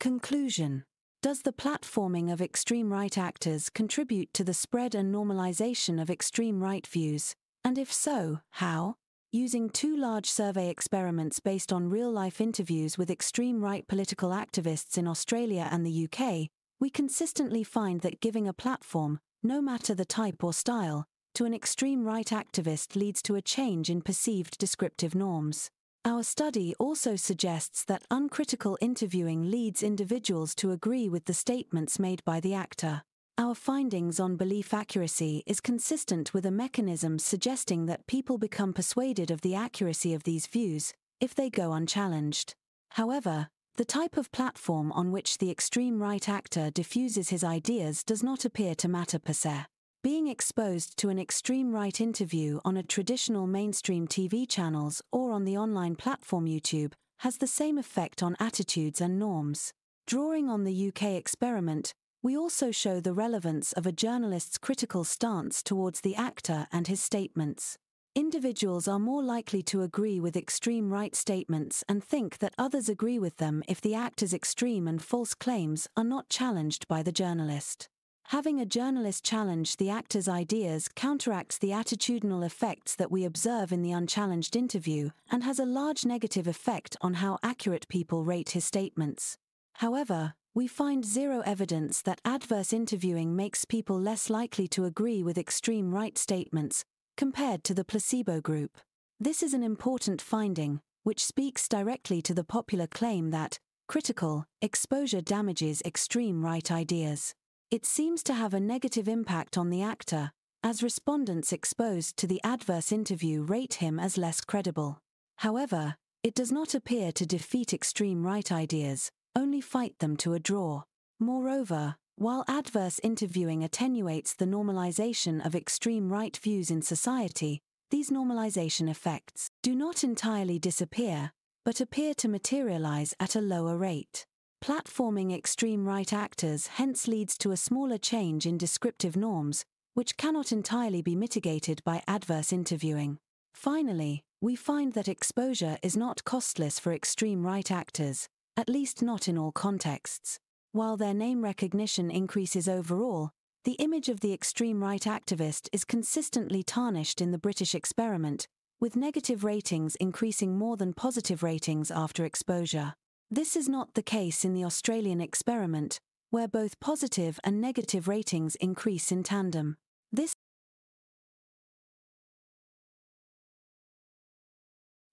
Conclusion Does the platforming of extreme right actors contribute to the spread and normalization of extreme right views? And if so, how? Using two large survey experiments based on real life interviews with extreme right political activists in Australia and the UK, we consistently find that giving a platform, no matter the type or style, to an extreme right activist leads to a change in perceived descriptive norms. Our study also suggests that uncritical interviewing leads individuals to agree with the statements made by the actor. Our findings on belief accuracy is consistent with a mechanism suggesting that people become persuaded of the accuracy of these views if they go unchallenged. However, the type of platform on which the extreme right actor diffuses his ideas does not appear to matter per se. Being exposed to an extreme right interview on a traditional mainstream TV channels or on the online platform YouTube has the same effect on attitudes and norms. Drawing on the UK experiment, we also show the relevance of a journalist's critical stance towards the actor and his statements. Individuals are more likely to agree with extreme right statements and think that others agree with them if the actor's extreme and false claims are not challenged by the journalist. Having a journalist challenge the actor's ideas counteracts the attitudinal effects that we observe in the unchallenged interview and has a large negative effect on how accurate people rate his statements. However, we find zero evidence that adverse interviewing makes people less likely to agree with extreme right statements compared to the placebo group. This is an important finding, which speaks directly to the popular claim that critical exposure damages extreme right ideas. It seems to have a negative impact on the actor, as respondents exposed to the adverse interview rate him as less credible. However, it does not appear to defeat extreme right ideas, only fight them to a draw. Moreover, while adverse interviewing attenuates the normalization of extreme right views in society, these normalization effects do not entirely disappear, but appear to materialize at a lower rate. Platforming extreme right actors hence leads to a smaller change in descriptive norms, which cannot entirely be mitigated by adverse interviewing. Finally, we find that exposure is not costless for extreme right actors, at least not in all contexts. While their name recognition increases overall, the image of the extreme right activist is consistently tarnished in the British experiment, with negative ratings increasing more than positive ratings after exposure. This is not the case in the Australian experiment, where both positive and negative ratings increase in tandem. This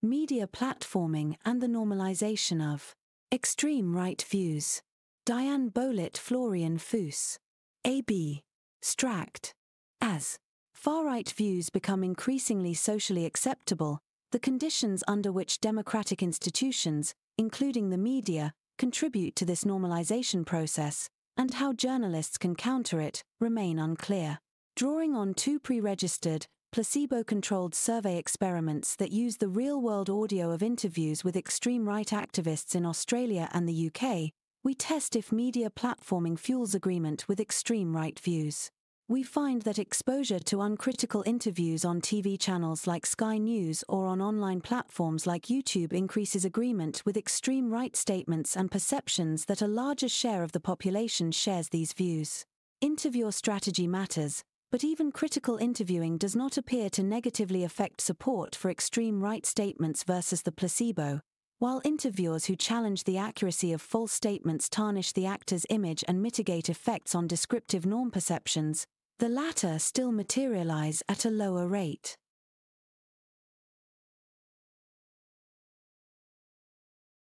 media platforming and the normalization of extreme right views. Diane Bolet Florian Foos. A.B. Stract. As far right views become increasingly socially acceptable, the conditions under which democratic institutions, including the media, contribute to this normalization process, and how journalists can counter it, remain unclear. Drawing on two pre registered, placebo controlled survey experiments that use the real world audio of interviews with extreme right activists in Australia and the UK, we test if media platforming fuels agreement with extreme right views. We find that exposure to uncritical interviews on TV channels like Sky News or on online platforms like YouTube increases agreement with extreme right statements and perceptions that a larger share of the population shares these views. Interviewer strategy matters, but even critical interviewing does not appear to negatively affect support for extreme right statements versus the placebo. While interviewers who challenge the accuracy of false statements tarnish the actor's image and mitigate effects on descriptive norm perceptions, the latter still materialize at a lower rate.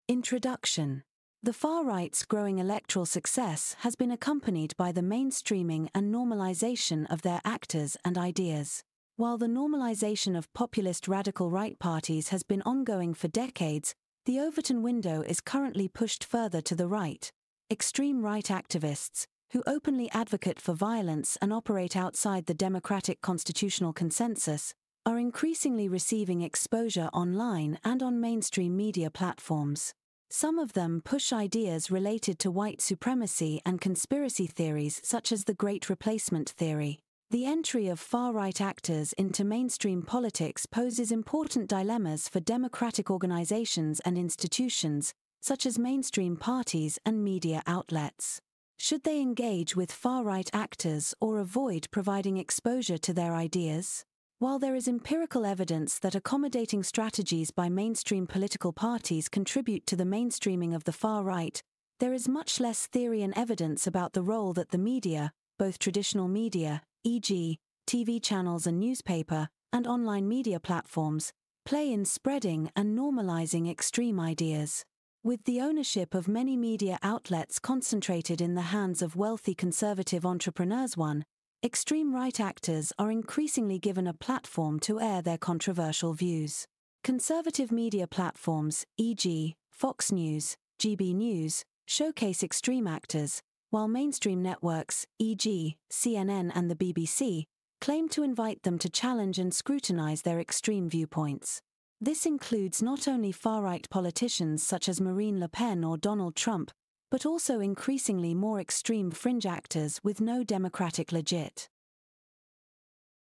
Introduction The far right's growing electoral success has been accompanied by the mainstreaming and normalization of their actors and ideas. While the normalization of populist radical right parties has been ongoing for decades, the Overton window is currently pushed further to the right. Extreme right activists, who openly advocate for violence and operate outside the democratic constitutional consensus, are increasingly receiving exposure online and on mainstream media platforms. Some of them push ideas related to white supremacy and conspiracy theories such as the Great Replacement theory. The entry of far right actors into mainstream politics poses important dilemmas for democratic organizations and institutions, such as mainstream parties and media outlets. Should they engage with far right actors or avoid providing exposure to their ideas? While there is empirical evidence that accommodating strategies by mainstream political parties contribute to the mainstreaming of the far right, there is much less theory and evidence about the role that the media, both traditional media, e.g., TV channels and newspaper, and online media platforms, play in spreading and normalizing extreme ideas. With the ownership of many media outlets concentrated in the hands of wealthy conservative entrepreneurs, one, extreme right actors are increasingly given a platform to air their controversial views. Conservative media platforms, e.g., Fox News, GB News, showcase extreme actors, while mainstream networks, e.g., CNN and the BBC, claim to invite them to challenge and scrutinize their extreme viewpoints. This includes not only far right politicians such as Marine Le Pen or Donald Trump, but also increasingly more extreme fringe actors with no democratic legit.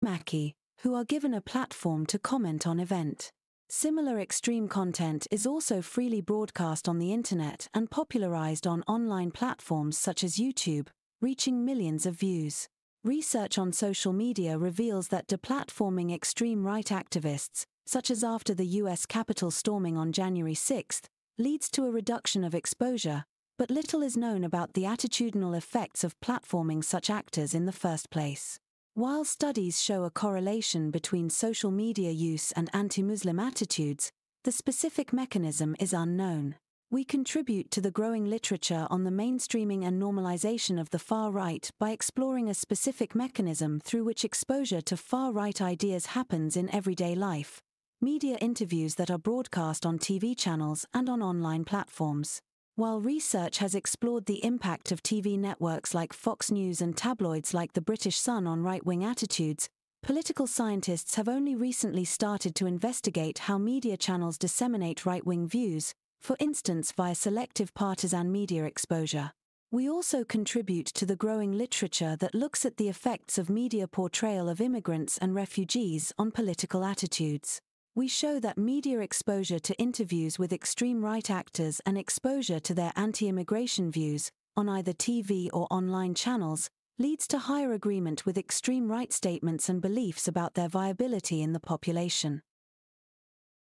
Mackie, who are given a platform to comment on event. Similar extreme content is also freely broadcast on the internet and popularized on online platforms such as YouTube, reaching millions of views. Research on social media reveals that deplatforming extreme right activists, such as after the US Capitol storming on January 6, leads to a reduction of exposure, but little is known about the attitudinal effects of platforming such actors in the first place. While studies show a correlation between social media use and anti Muslim attitudes, the specific mechanism is unknown. We contribute to the growing literature on the mainstreaming and normalization of the far right by exploring a specific mechanism through which exposure to far right ideas happens in everyday life media interviews that are broadcast on TV channels and on online platforms. While research has explored the impact of TV networks like Fox News and tabloids like the British Sun on right wing attitudes, political scientists have only recently started to investigate how media channels disseminate right wing views, for instance via selective partisan media exposure. We also contribute to the growing literature that looks at the effects of media portrayal of immigrants and refugees on political attitudes we show that media exposure to interviews with extreme right actors and exposure to their anti immigration views, on either TV or online channels, leads to higher agreement with extreme right statements and beliefs about their viability in the population.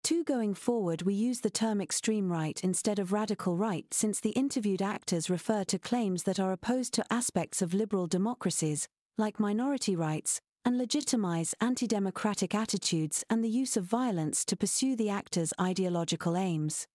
2. Going forward, we use the term extreme right instead of radical right since the interviewed actors refer to claims that are opposed to aspects of liberal democracies, like minority rights, and legitimize anti democratic attitudes and the use of violence to pursue the actor's ideological aims.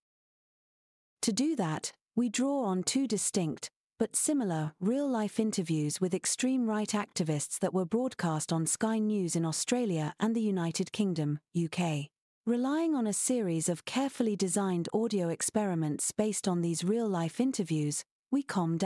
To do that, we draw on two distinct, but similar, real life interviews with extreme right activists that were broadcast on Sky News in Australia and the United Kingdom, UK. Relying on a series of carefully designed audio experiments based on these real life interviews, we calmed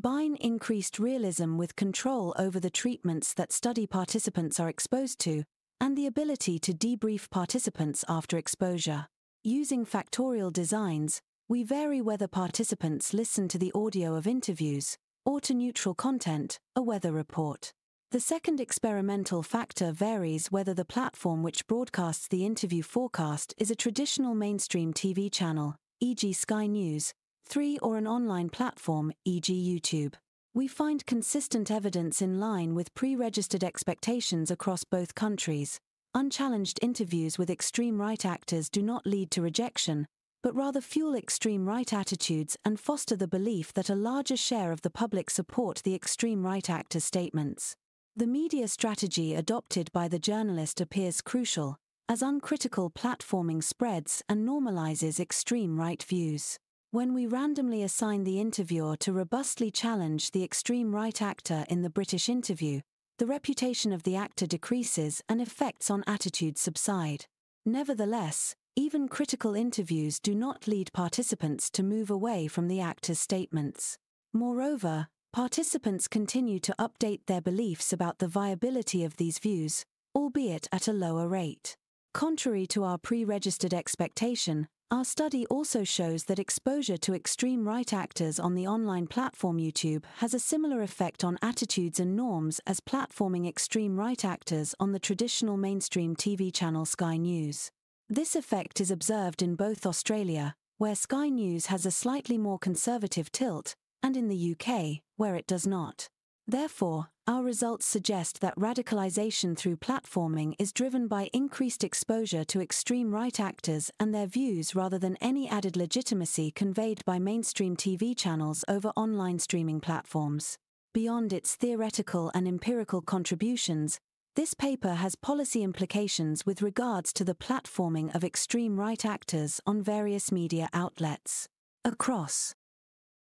Bine increased realism with control over the treatments that study participants are exposed to, and the ability to debrief participants after exposure. Using factorial designs, we vary whether participants listen to the audio of interviews, or to neutral content, a weather report. The second experimental factor varies whether the platform which broadcasts the interview forecast is a traditional mainstream TV channel, e.g., Sky News, 3. Or an online platform, e.g., YouTube. We find consistent evidence in line with pre registered expectations across both countries. Unchallenged interviews with extreme right actors do not lead to rejection, but rather fuel extreme right attitudes and foster the belief that a larger share of the public support the extreme right actors' statements. The media strategy adopted by the journalist appears crucial, as uncritical platforming spreads and normalizes extreme right views. When we randomly assign the interviewer to robustly challenge the extreme right actor in the British interview, the reputation of the actor decreases and effects on attitudes subside. Nevertheless, even critical interviews do not lead participants to move away from the actor's statements. Moreover, participants continue to update their beliefs about the viability of these views, albeit at a lower rate. Contrary to our pre registered expectation, our study also shows that exposure to extreme right actors on the online platform YouTube has a similar effect on attitudes and norms as platforming extreme right actors on the traditional mainstream TV channel Sky News. This effect is observed in both Australia, where Sky News has a slightly more conservative tilt, and in the UK, where it does not. Therefore, our results suggest that radicalization through platforming is driven by increased exposure to extreme right actors and their views rather than any added legitimacy conveyed by mainstream TV channels over online streaming platforms. Beyond its theoretical and empirical contributions, this paper has policy implications with regards to the platforming of extreme right actors on various media outlets. Across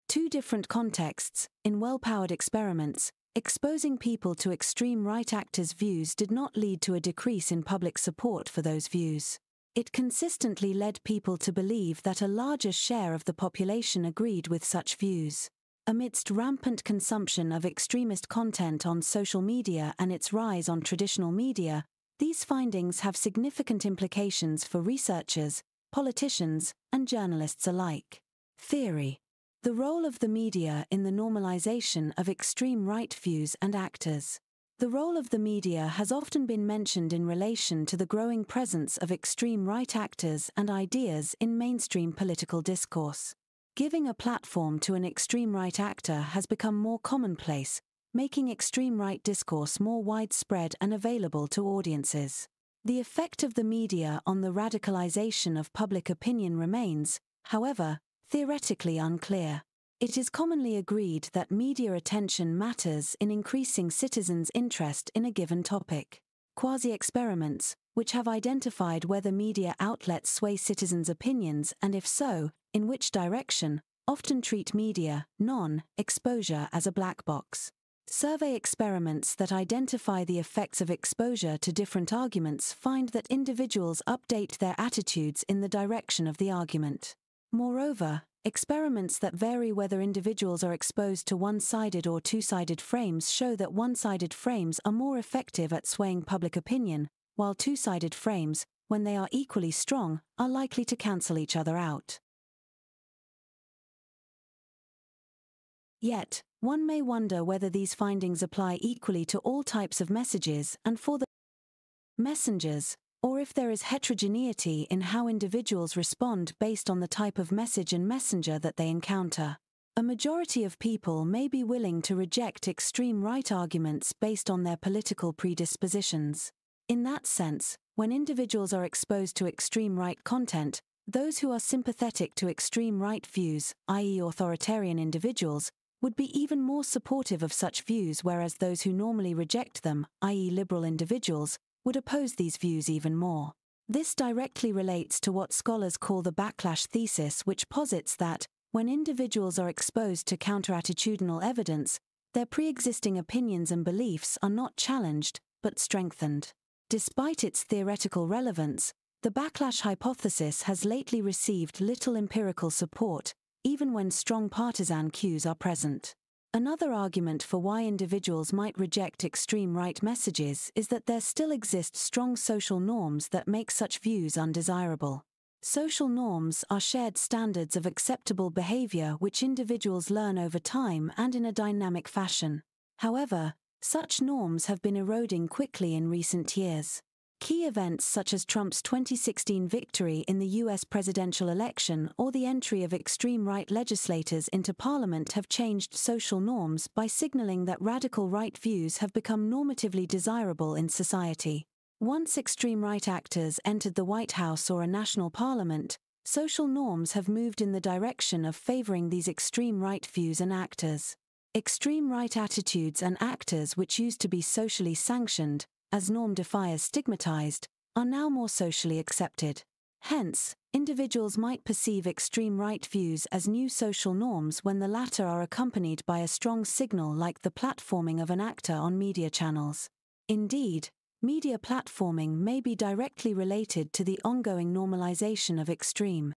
two different contexts, in well powered experiments, Exposing people to extreme right actors' views did not lead to a decrease in public support for those views. It consistently led people to believe that a larger share of the population agreed with such views. Amidst rampant consumption of extremist content on social media and its rise on traditional media, these findings have significant implications for researchers, politicians, and journalists alike. Theory the role of the media in the normalization of extreme right views and actors. The role of the media has often been mentioned in relation to the growing presence of extreme right actors and ideas in mainstream political discourse. Giving a platform to an extreme right actor has become more commonplace, making extreme right discourse more widespread and available to audiences. The effect of the media on the radicalization of public opinion remains, however, theoretically unclear. It is commonly agreed that media attention matters in increasing citizens' interest in a given topic. Quasi experiments, which have identified whether media outlets sway citizens' opinions and if so, in which direction, often treat media, non exposure as a black box. Survey experiments that identify the effects of exposure to different arguments find that individuals update their attitudes in the direction of the argument. Moreover, experiments that vary whether individuals are exposed to one sided or two sided frames show that one sided frames are more effective at swaying public opinion, while two sided frames, when they are equally strong, are likely to cancel each other out. Yet, one may wonder whether these findings apply equally to all types of messages and for the messengers, or if there is heterogeneity in how individuals respond based on the type of message and messenger that they encounter. A majority of people may be willing to reject extreme right arguments based on their political predispositions. In that sense, when individuals are exposed to extreme right content, those who are sympathetic to extreme right views, i.e., authoritarian individuals, would be even more supportive of such views, whereas those who normally reject them, i.e., liberal individuals, would oppose these views even more. This directly relates to what scholars call the backlash thesis, which posits that, when individuals are exposed to counterattitudinal evidence, their pre existing opinions and beliefs are not challenged, but strengthened. Despite its theoretical relevance, the backlash hypothesis has lately received little empirical support, even when strong partisan cues are present. Another argument for why individuals might reject extreme right messages is that there still exist strong social norms that make such views undesirable. Social norms are shared standards of acceptable behavior which individuals learn over time and in a dynamic fashion. However, such norms have been eroding quickly in recent years. Key events such as Trump's 2016 victory in the US presidential election or the entry of extreme right legislators into parliament have changed social norms by signaling that radical right views have become normatively desirable in society. Once extreme right actors entered the White House or a national parliament, social norms have moved in the direction of favoring these extreme right views and actors. Extreme right attitudes and actors which used to be socially sanctioned, as norm defiers stigmatized, are now more socially accepted. Hence, individuals might perceive extreme right views as new social norms when the latter are accompanied by a strong signal like the platforming of an actor on media channels. Indeed, media platforming may be directly related to the ongoing normalization of extreme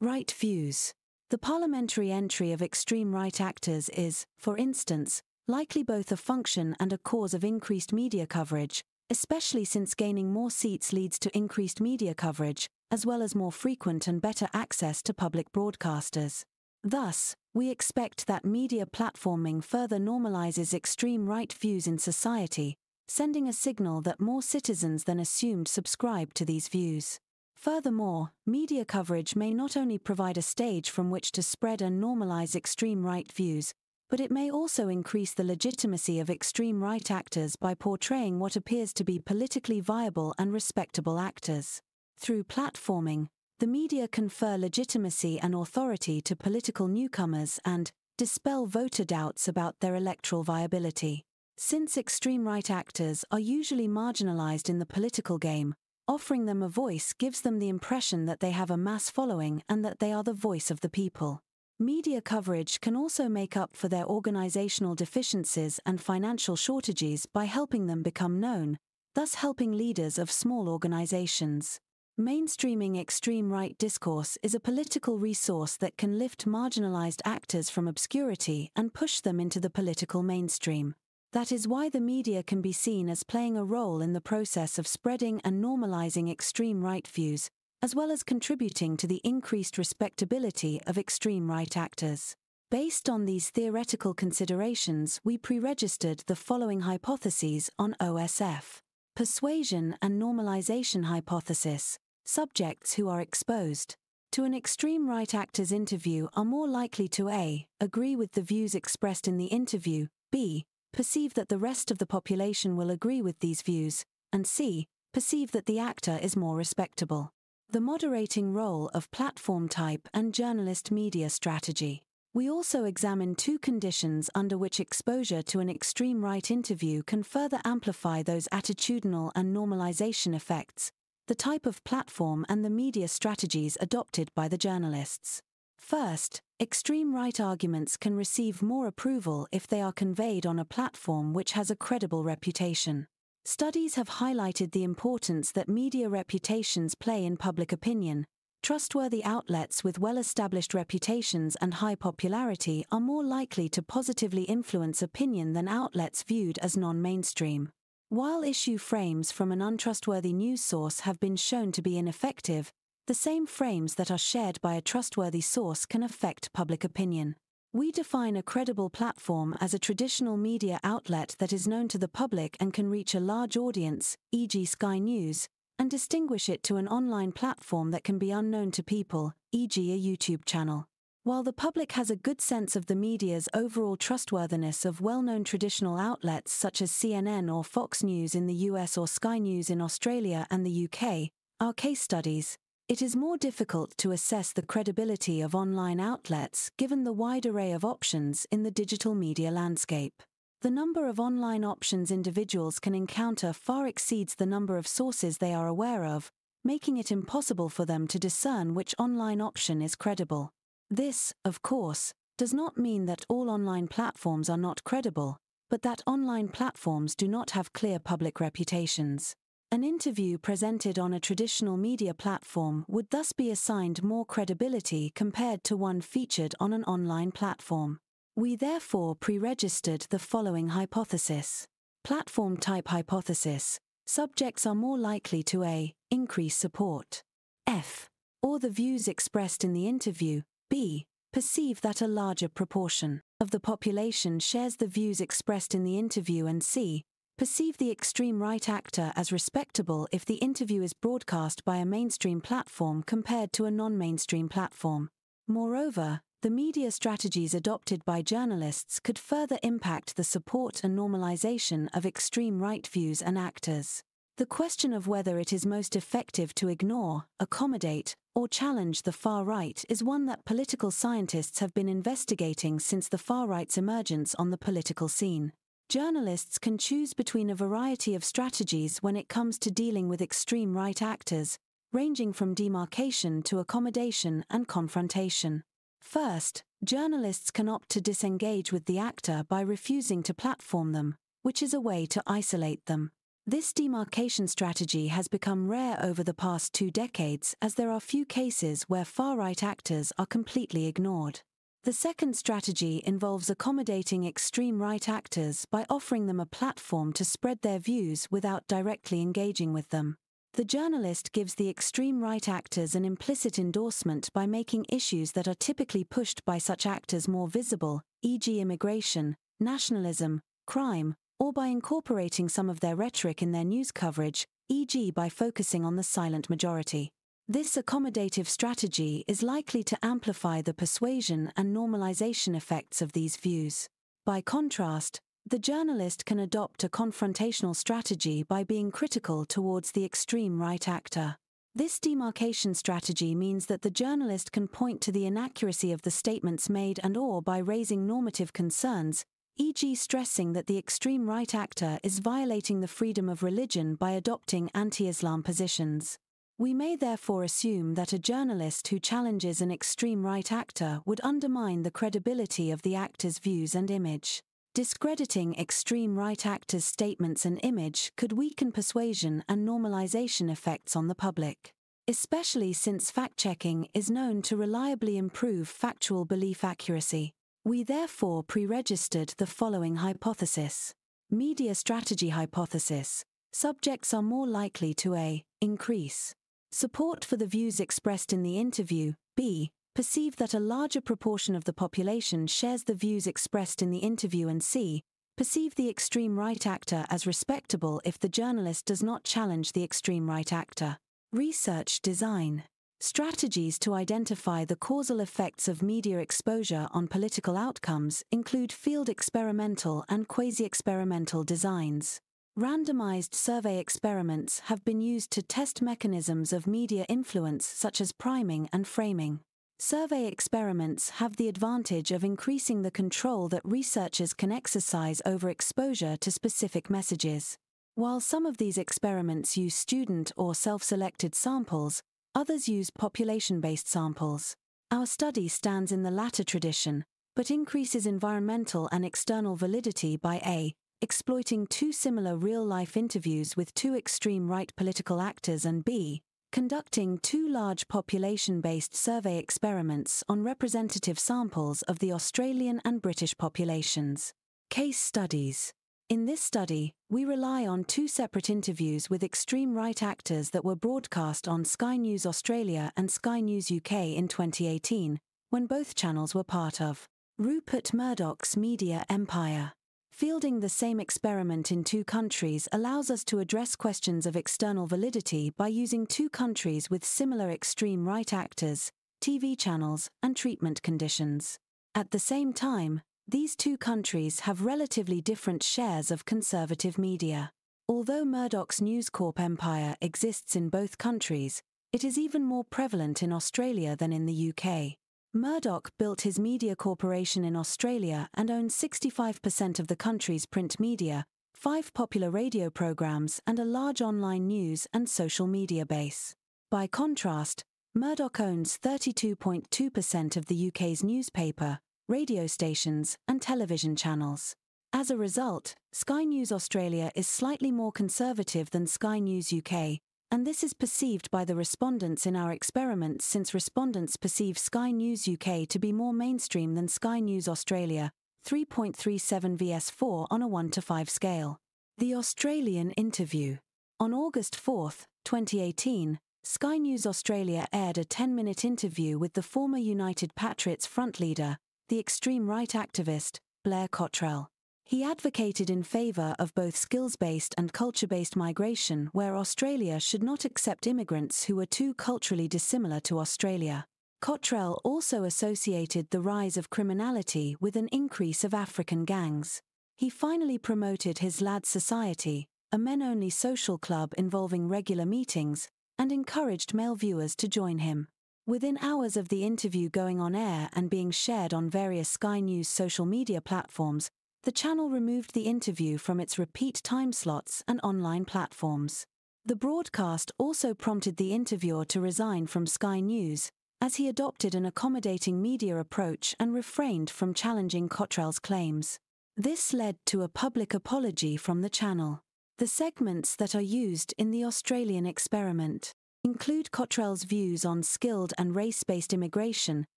right views. The parliamentary entry of extreme right actors is, for instance, likely both a function and a cause of increased media coverage, especially since gaining more seats leads to increased media coverage, as well as more frequent and better access to public broadcasters. Thus, we expect that media platforming further normalizes extreme right views in society, sending a signal that more citizens than assumed subscribe to these views. Furthermore, media coverage may not only provide a stage from which to spread and normalize extreme right views, but it may also increase the legitimacy of extreme right actors by portraying what appears to be politically viable and respectable actors. Through platforming, the media confer legitimacy and authority to political newcomers and dispel voter doubts about their electoral viability. Since extreme right actors are usually marginalized in the political game, offering them a voice gives them the impression that they have a mass following and that they are the voice of the people. Media coverage can also make up for their organizational deficiencies and financial shortages by helping them become known, thus helping leaders of small organizations. Mainstreaming extreme right discourse is a political resource that can lift marginalized actors from obscurity and push them into the political mainstream. That is why the media can be seen as playing a role in the process of spreading and normalizing extreme right views, as well as contributing to the increased respectability of extreme right actors. Based on these theoretical considerations, we pre registered the following hypotheses on OSF Persuasion and Normalization Hypothesis Subjects who are exposed to an extreme right actor's interview are more likely to A. agree with the views expressed in the interview, B. perceive that the rest of the population will agree with these views, and C. perceive that the actor is more respectable. The moderating role of platform type and journalist media strategy. We also examine two conditions under which exposure to an extreme right interview can further amplify those attitudinal and normalization effects the type of platform and the media strategies adopted by the journalists. First, extreme right arguments can receive more approval if they are conveyed on a platform which has a credible reputation. Studies have highlighted the importance that media reputations play in public opinion. Trustworthy outlets with well established reputations and high popularity are more likely to positively influence opinion than outlets viewed as non mainstream. While issue frames from an untrustworthy news source have been shown to be ineffective, the same frames that are shared by a trustworthy source can affect public opinion. We define a credible platform as a traditional media outlet that is known to the public and can reach a large audience, e.g., Sky News, and distinguish it to an online platform that can be unknown to people, e.g., a YouTube channel. While the public has a good sense of the media's overall trustworthiness of well known traditional outlets such as CNN or Fox News in the US or Sky News in Australia and the UK, our case studies, it is more difficult to assess the credibility of online outlets given the wide array of options in the digital media landscape. The number of online options individuals can encounter far exceeds the number of sources they are aware of, making it impossible for them to discern which online option is credible. This, of course, does not mean that all online platforms are not credible, but that online platforms do not have clear public reputations. An interview presented on a traditional media platform would thus be assigned more credibility compared to one featured on an online platform. We therefore pre registered the following hypothesis Platform type hypothesis subjects are more likely to A. increase support, F. or the views expressed in the interview, B. Perceive that a larger proportion of the population shares the views expressed in the interview, and C. Perceive the extreme right actor as respectable if the interview is broadcast by a mainstream platform compared to a non mainstream platform. Moreover, the media strategies adopted by journalists could further impact the support and normalization of extreme right views and actors. The question of whether it is most effective to ignore, accommodate, or challenge the far right is one that political scientists have been investigating since the far right's emergence on the political scene. Journalists can choose between a variety of strategies when it comes to dealing with extreme right actors, ranging from demarcation to accommodation and confrontation. First, journalists can opt to disengage with the actor by refusing to platform them, which is a way to isolate them. This demarcation strategy has become rare over the past two decades as there are few cases where far right actors are completely ignored. The second strategy involves accommodating extreme right actors by offering them a platform to spread their views without directly engaging with them. The journalist gives the extreme right actors an implicit endorsement by making issues that are typically pushed by such actors more visible, e.g., immigration, nationalism, crime, or by incorporating some of their rhetoric in their news coverage, e.g., by focusing on the silent majority. This accommodative strategy is likely to amplify the persuasion and normalization effects of these views. By contrast, the journalist can adopt a confrontational strategy by being critical towards the extreme right actor. This demarcation strategy means that the journalist can point to the inaccuracy of the statements made and or by raising normative concerns, e.g. stressing that the extreme right actor is violating the freedom of religion by adopting anti-Islam positions. We may therefore assume that a journalist who challenges an extreme right actor would undermine the credibility of the actor's views and image. Discrediting extreme right actors' statements and image could weaken persuasion and normalization effects on the public. Especially since fact checking is known to reliably improve factual belief accuracy. We therefore pre registered the following hypothesis Media strategy hypothesis subjects are more likely to A. increase support for the views expressed in the interview, B perceive that a larger proportion of the population shares the views expressed in the interview and c. perceive the extreme right actor as respectable if the journalist does not challenge the extreme right actor. Research design. Strategies to identify the causal effects of media exposure on political outcomes include field experimental and quasi experimental designs. Randomized survey experiments have been used to test mechanisms of media influence such as priming and framing. Survey experiments have the advantage of increasing the control that researchers can exercise over exposure to specific messages. While some of these experiments use student or self selected samples, others use population based samples. Our study stands in the latter tradition, but increases environmental and external validity by A. Exploiting two similar real life interviews with two extreme right political actors and B conducting two large population based survey experiments on representative samples of the Australian and British populations. Case studies. In this study, we rely on two separate interviews with extreme right actors that were broadcast on Sky News Australia and Sky News UK in 2018, when both channels were part of Rupert Murdoch's media empire. Fielding the same experiment in two countries allows us to address questions of external validity by using two countries with similar extreme right actors, TV channels, and treatment conditions. At the same time, these two countries have relatively different shares of conservative media. Although Murdoch's News Corp empire exists in both countries, it is even more prevalent in Australia than in the UK. Murdoch built his media corporation in Australia and owns 65% of the country's print media, five popular radio programs, and a large online news and social media base. By contrast, Murdoch owns 32.2% of the UK's newspaper, radio stations, and television channels. As a result, Sky News Australia is slightly more conservative than Sky News UK, and this is perceived by the respondents in our experiments since respondents perceive Sky News UK to be more mainstream than Sky News Australia, 3.37 vs 4 on a 1 to 5 scale. The Australian Interview. On August 4, 2018, Sky News Australia aired a 10 minute interview with the former United Patriots front leader, the extreme right activist, Blair Cottrell. He advocated in favour of both skills based and culture based migration, where Australia should not accept immigrants who were too culturally dissimilar to Australia. Cottrell also associated the rise of criminality with an increase of African gangs. He finally promoted his Lads Society, a men only social club involving regular meetings, and encouraged male viewers to join him. Within hours of the interview going on air and being shared on various Sky News social media platforms, the channel removed the interview from its repeat time slots and online platforms. The broadcast also prompted the interviewer to resign from Sky News, as he adopted an accommodating media approach and refrained from challenging Cottrell's claims. This led to a public apology from the channel. The segments that are used in the Australian experiment include Cottrell's views on skilled and race based immigration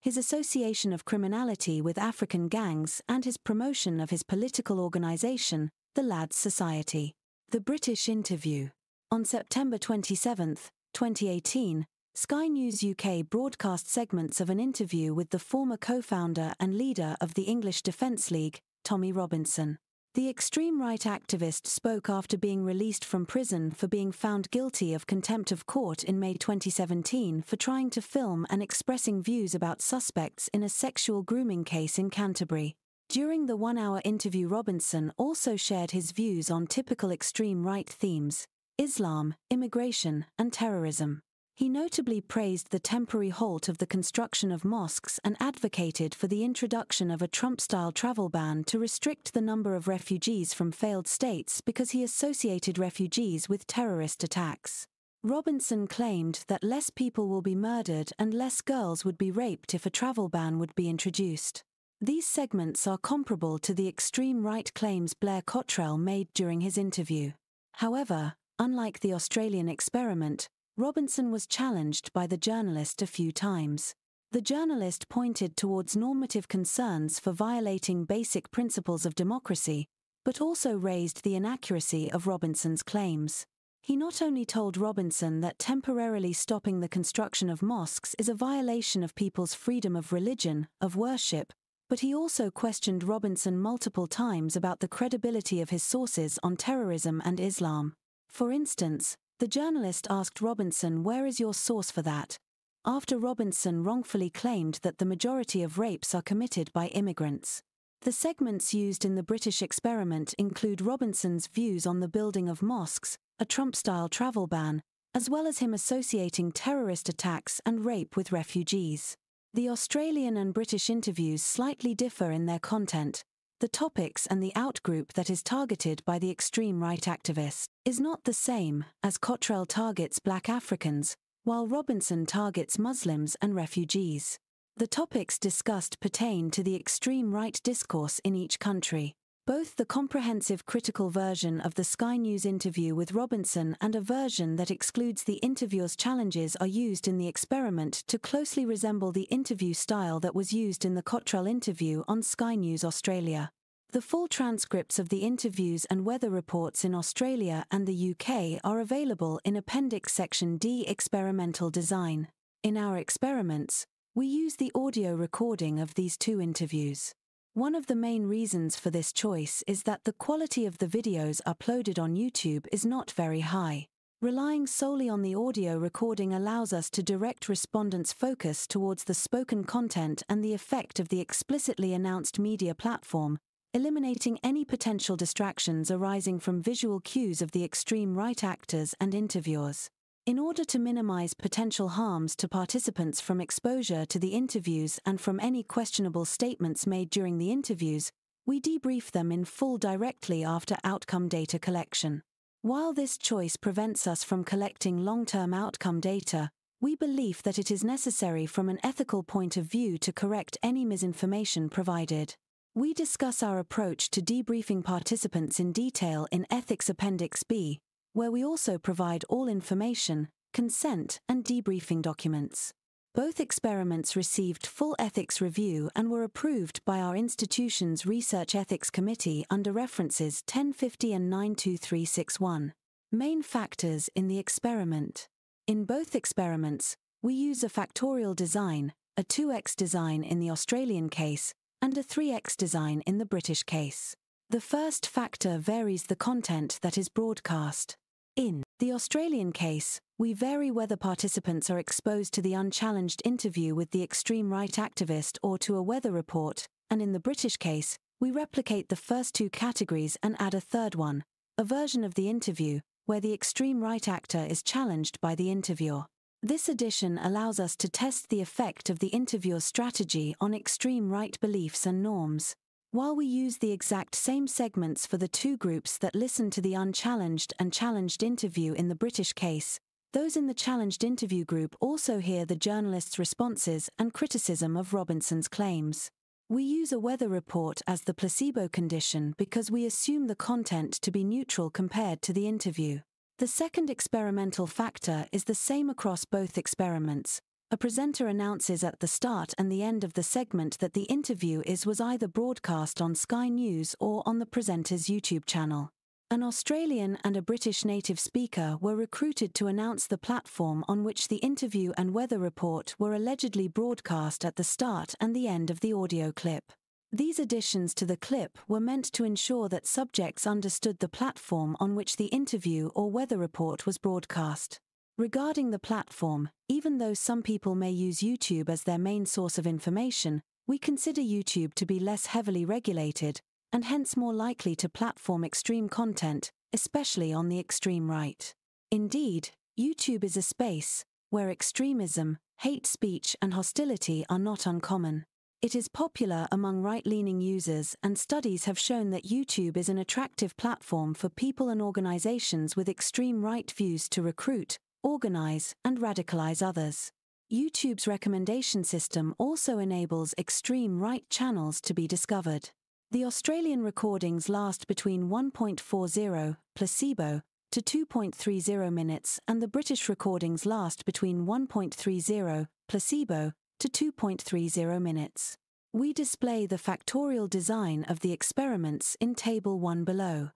his association of criminality with African gangs, and his promotion of his political organisation, the Lads Society. The British Interview. On September 27, 2018, Sky News UK broadcast segments of an interview with the former co founder and leader of the English Defence League, Tommy Robinson. The extreme right activist spoke after being released from prison for being found guilty of contempt of court in May 2017 for trying to film and expressing views about suspects in a sexual grooming case in Canterbury. During the one hour interview, Robinson also shared his views on typical extreme right themes Islam, immigration, and terrorism. He notably praised the temporary halt of the construction of mosques and advocated for the introduction of a Trump style travel ban to restrict the number of refugees from failed states because he associated refugees with terrorist attacks. Robinson claimed that less people will be murdered and less girls would be raped if a travel ban would be introduced. These segments are comparable to the extreme right claims Blair Cottrell made during his interview. However, unlike the Australian experiment, Robinson was challenged by the journalist a few times. The journalist pointed towards normative concerns for violating basic principles of democracy, but also raised the inaccuracy of Robinson's claims. He not only told Robinson that temporarily stopping the construction of mosques is a violation of people's freedom of religion, of worship, but he also questioned Robinson multiple times about the credibility of his sources on terrorism and Islam. For instance, the journalist asked Robinson, Where is your source for that? After Robinson wrongfully claimed that the majority of rapes are committed by immigrants. The segments used in the British experiment include Robinson's views on the building of mosques, a Trump style travel ban, as well as him associating terrorist attacks and rape with refugees. The Australian and British interviews slightly differ in their content, the topics and the outgroup that is targeted by the extreme right activists is not the same as Cottrell targets black Africans, while Robinson targets Muslims and refugees. The topics discussed pertain to the extreme right discourse in each country. Both the comprehensive critical version of the Sky News interview with Robinson and a version that excludes the interviewer's challenges are used in the experiment to closely resemble the interview style that was used in the Cottrell interview on Sky News Australia. The full transcripts of the interviews and weather reports in Australia and the UK are available in Appendix Section D Experimental Design. In our experiments, we use the audio recording of these two interviews. One of the main reasons for this choice is that the quality of the videos uploaded on YouTube is not very high. Relying solely on the audio recording allows us to direct respondents' focus towards the spoken content and the effect of the explicitly announced media platform, eliminating any potential distractions arising from visual cues of the extreme right actors and interviewers. In order to minimize potential harms to participants from exposure to the interviews and from any questionable statements made during the interviews, we debrief them in full directly after outcome data collection. While this choice prevents us from collecting long term outcome data, we believe that it is necessary from an ethical point of view to correct any misinformation provided. We discuss our approach to debriefing participants in detail in Ethics Appendix B, where we also provide all information, consent, and debriefing documents. Both experiments received full ethics review and were approved by our institution's Research Ethics Committee under references 1050 and 92361. Main factors in the experiment. In both experiments, we use a factorial design, a 2x design in the Australian case, and a 3x design in the British case. The first factor varies the content that is broadcast. In the Australian case, we vary whether participants are exposed to the unchallenged interview with the extreme right activist or to a weather report, and in the British case, we replicate the first two categories and add a third one, a version of the interview, where the extreme right actor is challenged by the interviewer. This addition allows us to test the effect of the interviewer's strategy on extreme right beliefs and norms. While we use the exact same segments for the two groups that listen to the unchallenged and challenged interview in the British case, those in the challenged interview group also hear the journalist's responses and criticism of Robinson's claims. We use a weather report as the placebo condition because we assume the content to be neutral compared to the interview. The second experimental factor is the same across both experiments, a presenter announces at the start and the end of the segment that the interview is was either broadcast on Sky News or on the presenter's YouTube channel. An Australian and a British native speaker were recruited to announce the platform on which the interview and weather report were allegedly broadcast at the start and the end of the audio clip. These additions to the clip were meant to ensure that subjects understood the platform on which the interview or weather report was broadcast. Regarding the platform, even though some people may use YouTube as their main source of information, we consider YouTube to be less heavily regulated, and hence more likely to platform extreme content, especially on the extreme right. Indeed, YouTube is a space where extremism, hate speech, and hostility are not uncommon. It is popular among right leaning users, and studies have shown that YouTube is an attractive platform for people and organizations with extreme right views to recruit, organize, and radicalize others. YouTube's recommendation system also enables extreme right channels to be discovered. The Australian recordings last between 1.40 placebo to 2.30 minutes, and the British recordings last between 1.30 placebo to 2.30 minutes. We display the factorial design of the experiments in Table 1 below.